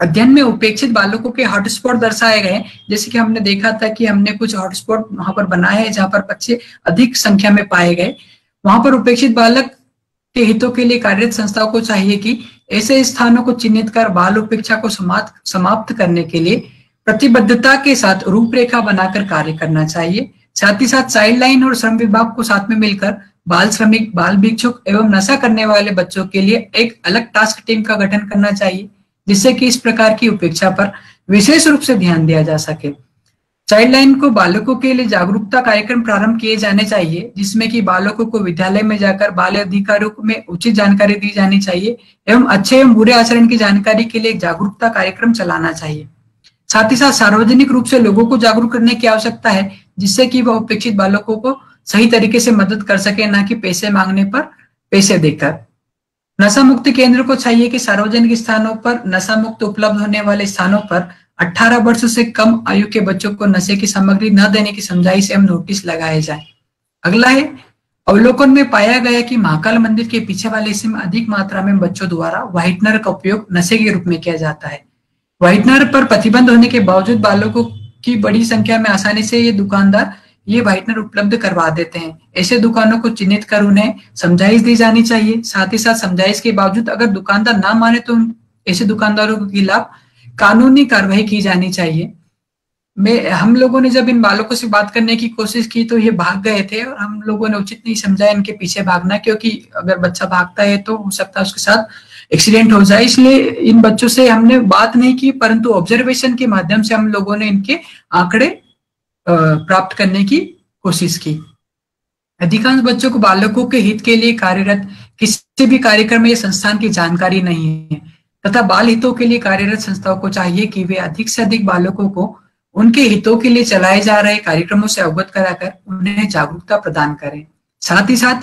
अध्ययन में उपेक्षित बालकों के हॉटस्पॉट दर्शाए गए जैसे कि हमने देखा था कि हमने कुछ हॉटस्पॉट वहाँ पर बनाए हैं जहाँ पर बच्चे अधिक संख्या में पाए गए। वहाँ पर उपेक्षित बालक के हितों के लिए कार्यरत संस्थाओं को चाहिए कि ऐसे स्थानों को चिन्हित कर बाल उपेक्षा को समाप्त समाप्त करने के लिए प्रतिबद्धता के साथ रूपरेखा बनाकर कार्य करना चाहिए। साथ ही साथ चाइल्ड लाइन और श्रम विभाग को साथ में मिलकर बाल श्रमिक, बाल भिक्षुक एवं नशा करने वाले बच्चों के लिए एक अलग टास्क टीम का गठन करना चाहिए, जिससे कि इस प्रकार की उपेक्षा पर विशेष रूप से ध्यान दिया जा सके। चाइल्ड लाइन को बालकों के लिए जागरूकता कार्यक्रम प्रारंभ किए जाने चाहिए, जिसमें कि बालकों को विद्यालय में जाकर बाल अधिकारों में उचित जानकारी दी जानी चाहिए एवं अच्छे एवं बुरे आचरण की जानकारी के लिए जागरूकता कार्यक्रम चलाना चाहिए। साथ ही साथ सार्वजनिक रूप से लोगों को जागरूक करने की आवश्यकता है, जिससे कि वह उपेक्षित बालकों को सही तरीके से मदद कर सके, ना कि पैसे मांगने पर पैसे देकर। नशा मुक्ति केंद्र को चाहिए कि सार्वजनिक स्थानों पर नशा मुक्त उपलब्ध होने वाले स्थानों पर 18 वर्ष से कम आयु के बच्चों को नशे की सामग्री न देने की समझाइश एवं नोटिस लगाए जाए। अगला है, अवलोकन में पाया गया कि महाकाल मंदिर के पीछे वाले हिस्से में अधिक मात्रा में बच्चों द्वारा व्हाइटनर का उपयोग नशे के रूप में किया जाता है। व्हाइटनर पर प्रतिबंध होने के बावजूद बालकों की बड़ी संख्या में आसानी से ये दुकानदार ये व्हाइटनर उपलब्ध करवा देते हैं। ऐसे दुकानों को चिन्हित कर उन्हें समझाइश दी जानी चाहिए। साथ ही साथ समझाइश के बावजूद अगर दुकानदार ना माने तो ऐसे दुकानदारों के खिलाफ कानूनी कार्रवाई की जानी चाहिए। मैं, हम लोगों ने जब इन बालकों से बात करने की कोशिश की तो ये भाग गए थे और हम लोगों ने उचित नहीं समझा इनके पीछे भागना, क्योंकि अगर बच्चा भागता है तो हो सकता है उसके साथ एक्सीडेंट हो जाए। इसलिए इन बच्चों से हमने बात नहीं की, परंतु ऑब्जर्वेशन के माध्यम से हम लोगों ने इनके आंकड़े प्राप्त करने की कोशिश की। अधिकांश बच्चों को बालकों के हित के लिए कार्यरत किसी भी कार्यक्रम या संस्थान की जानकारी नहीं है। तथा बाल हितों के लिए कार्यरत संस्थाओं को चाहिए कि वे अधिक से अधिक बालकों को उनके हितों के लिए चलाए जा रहे कार्यक्रमों से अवगत कराकर उन्हें जागरूकता प्रदान करें। साथ ही साथ,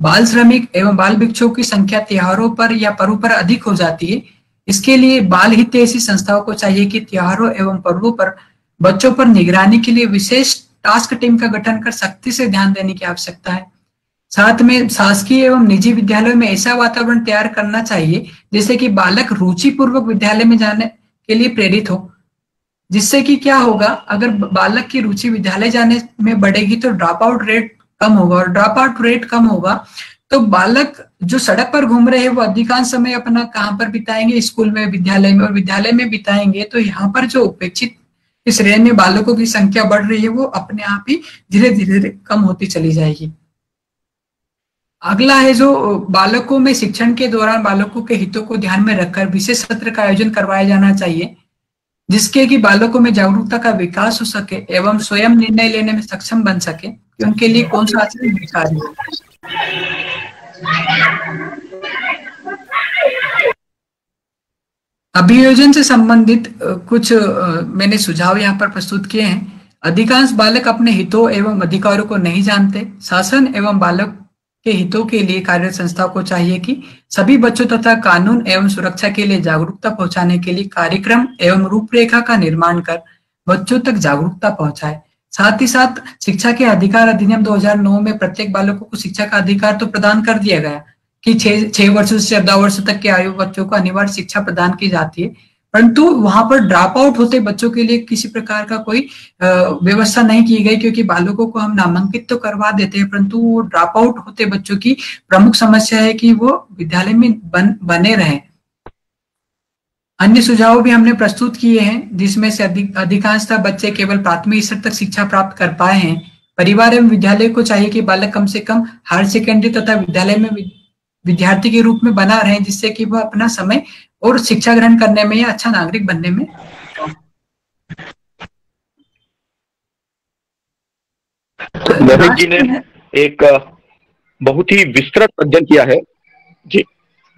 बाल श्रमिक एवं बाल भिक्षुओं की संख्या त्योहारों पर या पर्व पर अधिक हो जाती है। इसके लिए बाल हित ऐसी संस्थाओं को चाहिए कि त्योहारों एवं पर्वों पर बच्चों पर निगरानी के लिए विशेष टास्क टीम का गठन कर सख्ती से ध्यान देने की आवश्यकता है। साथ में शासकीय एवं निजी विद्यालयों में ऐसा वातावरण तैयार करना चाहिए, जिससे कि बालक रुचि पूर्वक विद्यालय में जाने के लिए प्रेरित हो। जिससे कि क्या होगा, अगर बालक की रुचि विद्यालय जाने में बढ़ेगी तो ड्रॉप आउट रेट कम होगा और ड्रॉप आउट रेट कम होगा तो बालक जो सड़क पर घूम रहे हैं, वो अधिकांश समय अपना कहाँ पर बिताएँगे? स्कूल में, विद्यालय में और विद्यालय में बिताएँगे। तो यहाँ पर जो उपेक्षित इस श्रेणी में बालकों की संख्या बढ़ रही है, वो अपने आप ही धीरे धीरे कम होती चली जाएगी। अगला है जो बालकों में शिक्षण के दौरान बालकों के हितों को ध्यान में रखकर विशेष सत्र का आयोजन करवाया जाना चाहिए, जिसके कि बालकों में जागरूकता का विकास हो सके एवं स्वयं निर्णय लेने में सक्षम बन सके, उनके लिए कौन सा आचरण विकास अभियोजन से संबंधित कुछ मैंने सुझाव यहाँ पर प्रस्तुत किए हैं। अधिकांश बालक अपने हितों एवं अधिकारों को नहीं जानते। शासन एवं बालक के हितों के लिए कार्यरत संस्था को चाहिए कि सभी बच्चों तथा कानून एवं सुरक्षा के लिए जागरूकता पहुँचाने के लिए कार्यक्रम एवं रूपरेखा का निर्माण कर बच्चों तक जागरूकता पहुँचाए। साथ ही साथ शिक्षा के अधिकार अधिनियम 2009 में प्रत्येक बालकों को शिक्षा का अधिकार तो प्रदान कर दिया गया कि छह छह वर्ष से चौदह वर्ष तक के आयु बच्चों को अनिवार्य शिक्षा प्रदान की जाती है। परंतु वहाँ पर ड्रॉप आउट होते बच्चों के लिए किसी प्रकार का कोई व्यवस्था नहीं की गई क्योंकि बालकों को हम नामांकित तो करवा देते हैं, परंतु वो ड्रॉप आउट होते बच्चों की प्रमुख समस्या है कि वो विद्यालय में बन, बने रहे। अन्य सुझाव भी हमने प्रस्तुत किए हैं, जिसमें से अधिक, अधिकांशतः बच्चे केवल प्राथमिक स्तर तक शिक्षा प्राप्त कर पाए हैं। परिवार एवं विद्यालय को चाहिए कि बालक कम से कम हायर सेकेंडरी तथा विद्यालय में विद्यार्थी के रूप में बना रहे, जिससे कि वह अपना समय और शिक्षा ग्रहण करने में या अच्छा नागरिक बनने में? मोहित जी ने एक बहुत ही विस्तृत अध्ययन किया है। जी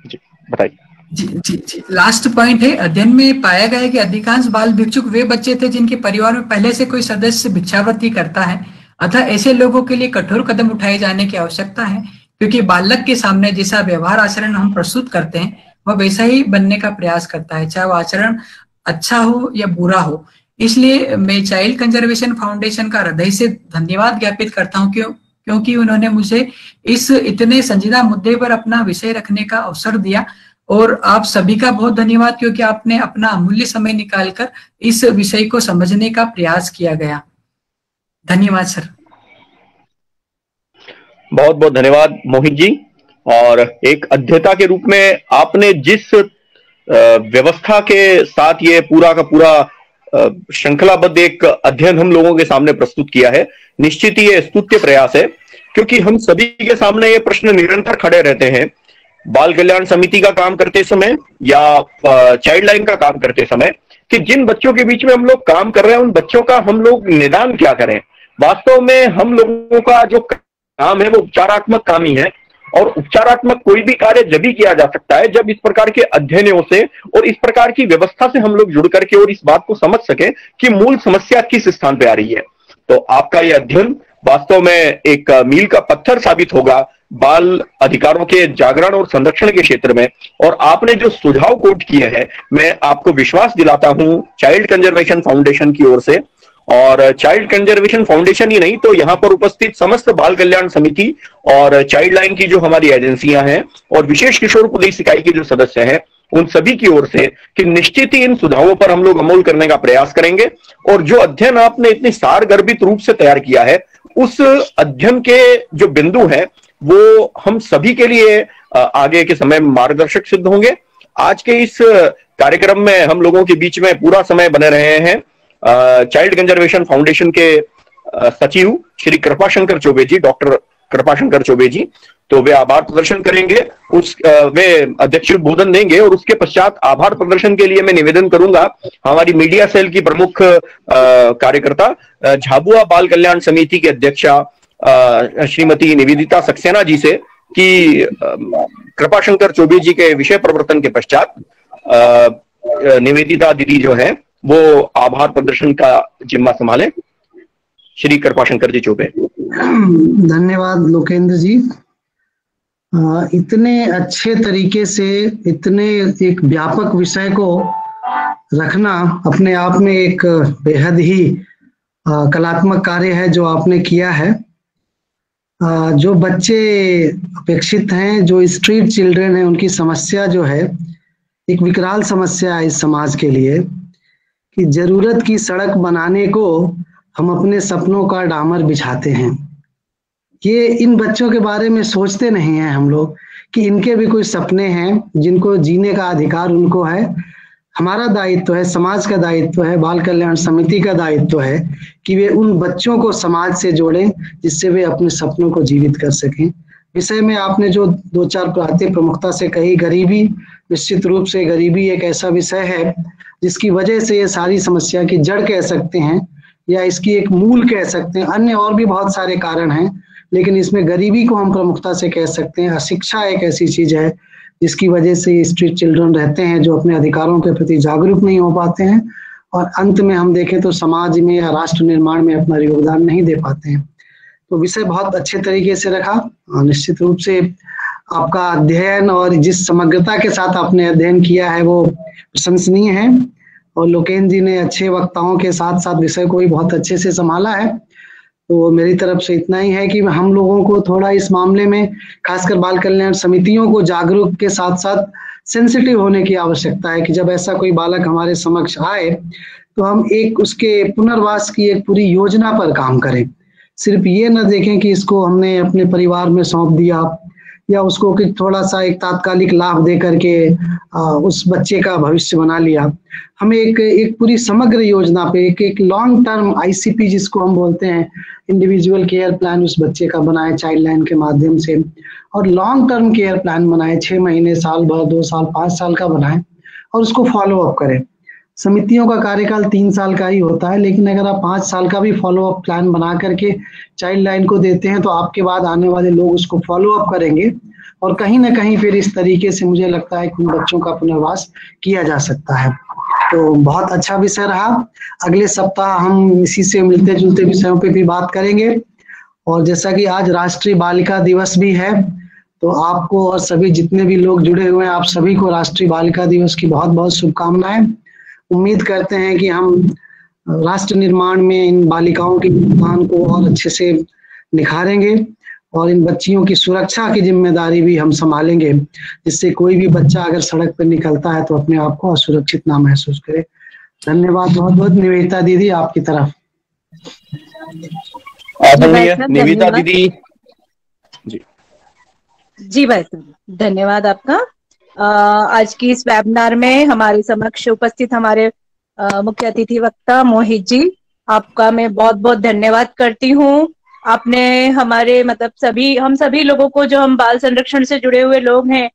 जी बताइए। जी जी जी। लास्ट पॉइंट है अध्ययन में पाया गया है कि अधिकांश बाल भिक्षुक वे बच्चे थे जिनके परिवार में पहले से कोई सदस्य भिक्षावृत्ति करता है। अतः ऐसे लोगों के लिए कठोर कदम उठाए जाने की आवश्यकता है क्योंकि बालक के सामने जैसा व्यवहार आचरण हम प्रस्तुत करते हैं वह वैसा ही बनने का प्रयास करता है, चाहे वो आचरण अच्छा हो या बुरा हो। इसलिए मैं चाइल्ड कंजर्वेशन फाउंडेशन का हृदय से धन्यवाद ज्ञापित करता हूँ, क्यों, क्योंकि उन्होंने मुझे इस इतने संजीदा मुद्दे पर अपना विषय रखने का अवसर दिया। और आप सभी का बहुत धन्यवाद, क्योंकि आपने अपना अमूल्य समय निकालकर इस विषय को समझने का प्रयास किया गया। धन्यवाद, सर। बहुत बहुत धन्यवाद, मोहित जी। और एक अध्यता के रूप में आपने जिस व्यवस्था के साथ ये पूरा का पूरा श्रृंखलाबद्ध एक अध्ययन हम लोगों के सामने प्रस्तुत किया है, निश्चित ही ये स्तुत्य प्रयास है, क्योंकि हम सभी के सामने ये प्रश्न निरंतर खड़े रहते हैं। बाल कल्याण समिति का काम करते समय या चाइल्ड लाइन का काम करते समय कि जिन बच्चों के बीच में हम लोग काम कर रहे हैं, उन बच्चों का हम लोग निदान क्या करें? वास्तव में हम लोगों का जो काम है, वो उपचारात्मक काम ही है। और उपचारात्मक कोई भी कार्य जब भी किया जा सकता है, जब इस प्रकार के अध्ययनों से और इस प्रकार की व्यवस्था से हम लोग जुड़ करके और इस बात को समझ सके कि मूल समस्या किस स्थान पर आ रही है। तो आपका यह अध्ययन वास्तव में एक मील का पत्थर साबित होगा बाल अधिकारों के जागरण और संरक्षण के क्षेत्र में। और आपने जो सुझाव कोट किए हैं, मैं आपको विश्वास दिलाता हूँ चाइल्ड कंजर्वेशन फाउंडेशन की ओर से और चाइल्ड कंजर्वेशन फाउंडेशन ही नहीं तो यहाँ पर उपस्थित समस्त बाल कल्याण समिति और चाइल्ड लाइन की जो हमारी एजेंसियाँ हैं और विशेष किशोर पुलिस इकाई के जो सदस्य हैं, उन सभी की ओर से कि निश्चित ही इन सुझावों पर हम लोग अमूल करने का प्रयास करेंगे। और जो अध्ययन आपने इतनी सार गर्भित रूप से तैयार किया है, उस अध्ययन के जो बिंदु है, वो हम सभी के लिए आगे के समय मार्गदर्शक सिद्ध होंगे। आज के इस कार्यक्रम में हम लोगों के बीच में पूरा समय बने रहे हैं। चाइल्ड कंजर्वेशन फाउंडेशन के सचिव श्री कृपाशंकर चौबे जी, डॉक्टर कृपाशंकर चौबे जी तो वे आभार प्रदर्शन करेंगे। उस वे अध्यक्ष बोधन देंगे और उसके पश्चात आभार प्रदर्शन के लिए मैं निवेदन करूँगा हमारी मीडिया सेल की प्रमुख कार्यकर्ता झाबुआ बाल कल्याण समिति के अध्यक्षा श्रीमती निवेदिता सक्सेना जी से कि कृपाशंकर चौबे जी के विषय प्रवर्तन के पश्चात निवेदिता दीदी जो है वो आभार प्रदर्शन का जिम्मा संभाले। श्री कृपाशंकर जी चौबे। धन्यवाद लोकेंद्र जी। इतने अच्छे तरीके से, इतने एक व्यापक विषय को रखना अपने आप में एक बेहद ही कलात्मक कार्य है जो आपने किया है। जो बच्चे अपेक्षित हैं, जो स्ट्रीट चिल्ड्रन है, उनकी समस्या जो है, एक विकराल समस्या है इस समाज के लिए। कि ज़रूरत की सड़क बनाने को हम अपने सपनों का डामर बिछाते हैं। ये इन बच्चों के बारे में सोचते नहीं हैं हम लोग कि इनके भी कोई सपने हैं, जिनको जीने का अधिकार उनको है। हमारा दायित्व है, समाज का दायित्व है, बाल कल्याण समिति का दायित्व है कि वे उन बच्चों को समाज से जोड़ें, जिससे वे अपने सपनों को जीवित कर सकें। विषय में आपने जो दो चार बातें प्रमुखता से कही, गरीबी, निश्चित रूप से गरीबी एक ऐसा विषय है जिसकी वजह से ये सारी समस्या की जड़ कह सकते हैं या इसकी एक मूल कह सकते हैं। अन्य और भी बहुत सारे कारण हैं, लेकिन इसमें गरीबी को हम प्रमुखता से कह सकते हैं। अशिक्षा एक ऐसी चीज़ है जिसकी वजह से स्ट्रीट चिल्ड्रन रहते हैं जो अपने अधिकारों के प्रति जागरूक नहीं हो पाते हैं और अंत में हम देखें तो समाज में या राष्ट्र निर्माण में अपना योगदान नहीं दे पाते हैं। तो विषय बहुत अच्छे तरीके से रखा। निश्चित रूप से आपका अध्ययन और जिस समग्रता के साथ आपने अध्ययन किया है वो प्रशंसनीय है। और लोकेन्द्र जी ने अच्छे वक्ताओं के साथ साथ विषय को भी बहुत अच्छे से संभाला है। तो मेरी तरफ़ से इतना ही है कि हम लोगों को थोड़ा इस मामले में, खासकर बाल कल्याण समितियों को जागरूक के साथ साथ सेंसिटिव होने की आवश्यकता है कि जब ऐसा कोई बालक हमारे समक्ष आए तो हम एक उसके पुनर्वास की एक पूरी योजना पर काम करें। सिर्फ़ ये ना देखें कि इसको हमने अपने परिवार में सौंप दिया या उसको कि थोड़ा सा एक तात्कालिक लाभ दे करके उस बच्चे का भविष्य बना लिया। हमें एक एक पूरी समग्र योजना पे, एक एक लॉन्ग टर्म आईसीपी जिसको हम बोलते हैं इंडिविजुअल केयर प्लान उस बच्चे का बनाए चाइल्ड लाइन के माध्यम से और लॉन्ग टर्म केयर प्लान बनाए छः महीने, साल भर, दो साल, पाँच साल का बनाए और उसको फॉलो अप करें। समितियों का कार्यकाल तीन साल का ही होता है, लेकिन अगर आप पाँच साल का भी फॉलो अप प्लान बना करके चाइल्ड लाइन को देते हैं तो आपके बाद आने वाले लोग उसको फॉलो अप करेंगे और कहीं ना कहीं फिर इस तरीके से मुझे लगता है कि उन बच्चों का पुनर्वास किया जा सकता है। तो बहुत अच्छा विषय रहा। अगले सप्ताह हम इसी से मिलते जुलते विषयों पे भी बात करेंगे। और जैसा कि आज राष्ट्रीय बालिका दिवस भी है तो आपको और सभी जितने भी लोग जुड़े हुए हैं, आप सभी को राष्ट्रीय बालिका दिवस की बहुत बहुत शुभकामनाएँ। उम्मीद करते हैं कि हम राष्ट्र निर्माण में इन बालिकाओं के योगदान को और अच्छे से निखारेंगे और इन बच्चियों की सुरक्षा की ज़िम्मेदारी भी हम संभालेंगे जिससे कोई भी बच्चा अगर सड़क पर निकलता है तो अपने आप को असुरक्षित ना महसूस करे। धन्यवाद बहुत बहुत निवेदिता दीदी आपकी तरफ़। निवेदिता दीदी। जी जी भाई धन्यवाद आपका। आज की इस वेबिनार में हमारे समक्ष उपस्थित हमारे मुख्य अतिथि वक्ता मोहित जी, आपका मैं बहुत बहुत धन्यवाद करती हूँ। आपने हमारे मतलब सभी, हम सभी लोगों को जो हम बाल संरक्षण से जुड़े हुए लोग हैं,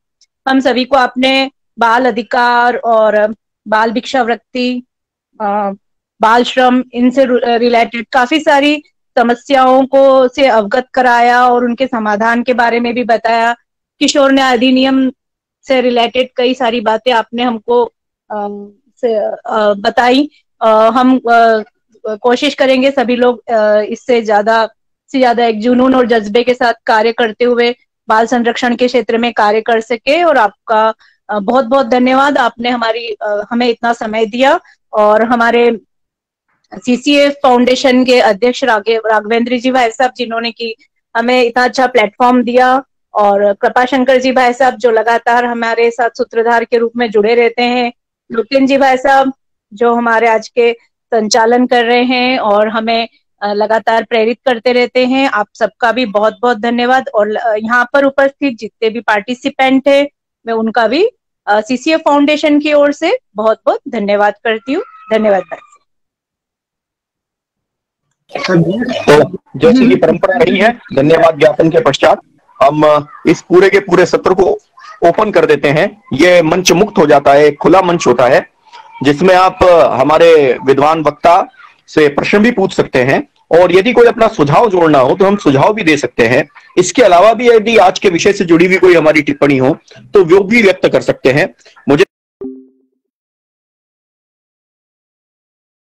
हम सभी को आपने बाल अधिकार और बाल भिक्षावृत्ति बाल श्रम, इनसे रिलेटेड काफ़ी सारी समस्याओं को से अवगत कराया और उनके समाधान के बारे में भी बताया। किशोर न्याय अधिनियम से रिलेटेड कई सारी बातें आपने हमको बताई। हम कोशिश करेंगे सभी लोग इससे ज़्यादा से ज़्यादा एक जुनून और जज्बे के साथ कार्य करते हुए बाल संरक्षण के क्षेत्र में कार्य कर सके। और आपका बहुत बहुत धन्यवाद। आपने हमारी हमें इतना समय दिया। और हमारे सीसीए फाउंडेशन के अध्यक्ष राघवेंद्र जी भाई साहब जिन्होंने की हमें इतना अच्छा प्लेटफॉर्म दिया। और कृपा शंकर जी भाई साहब जो लगातार हमारे साथ सूत्रधार के रूप में जुड़े रहते हैं लुटिन जी भाई साहब जो हमारे आज के संचालन कर रहे हैं और हमें लगातार प्रेरित करते रहते हैं, आप सबका भी बहुत बहुत धन्यवाद। और यहाँ पर उपस्थित जितने भी पार्टिसिपेंट है, मैं उनका भी सीसीए फाउंडेशन की ओर से बहुत बहुत धन्यवाद करती हूँ। धन्यवाद भाई। तो जैसे की परंपरा रही है, धन्यवाद ज्ञापन के पश्चात। हम इस पूरे के पूरे सत्र को ओपन कर देते हैं। ये मंच मुक्त हो जाता है खुला मंच होता है, जिसमें आप हमारे विद्वान वक्ता से प्रश्न भी पूछ सकते हैं और यदि कोई अपना सुझाव जोड़ना हो तो हम सुझाव भी दे सकते हैं। इसके अलावा भी यदि आज के विषय से जुड़ी हुई कोई हमारी टिप्पणी हो तो वो भी व्यक्त कर सकते हैं। मुझे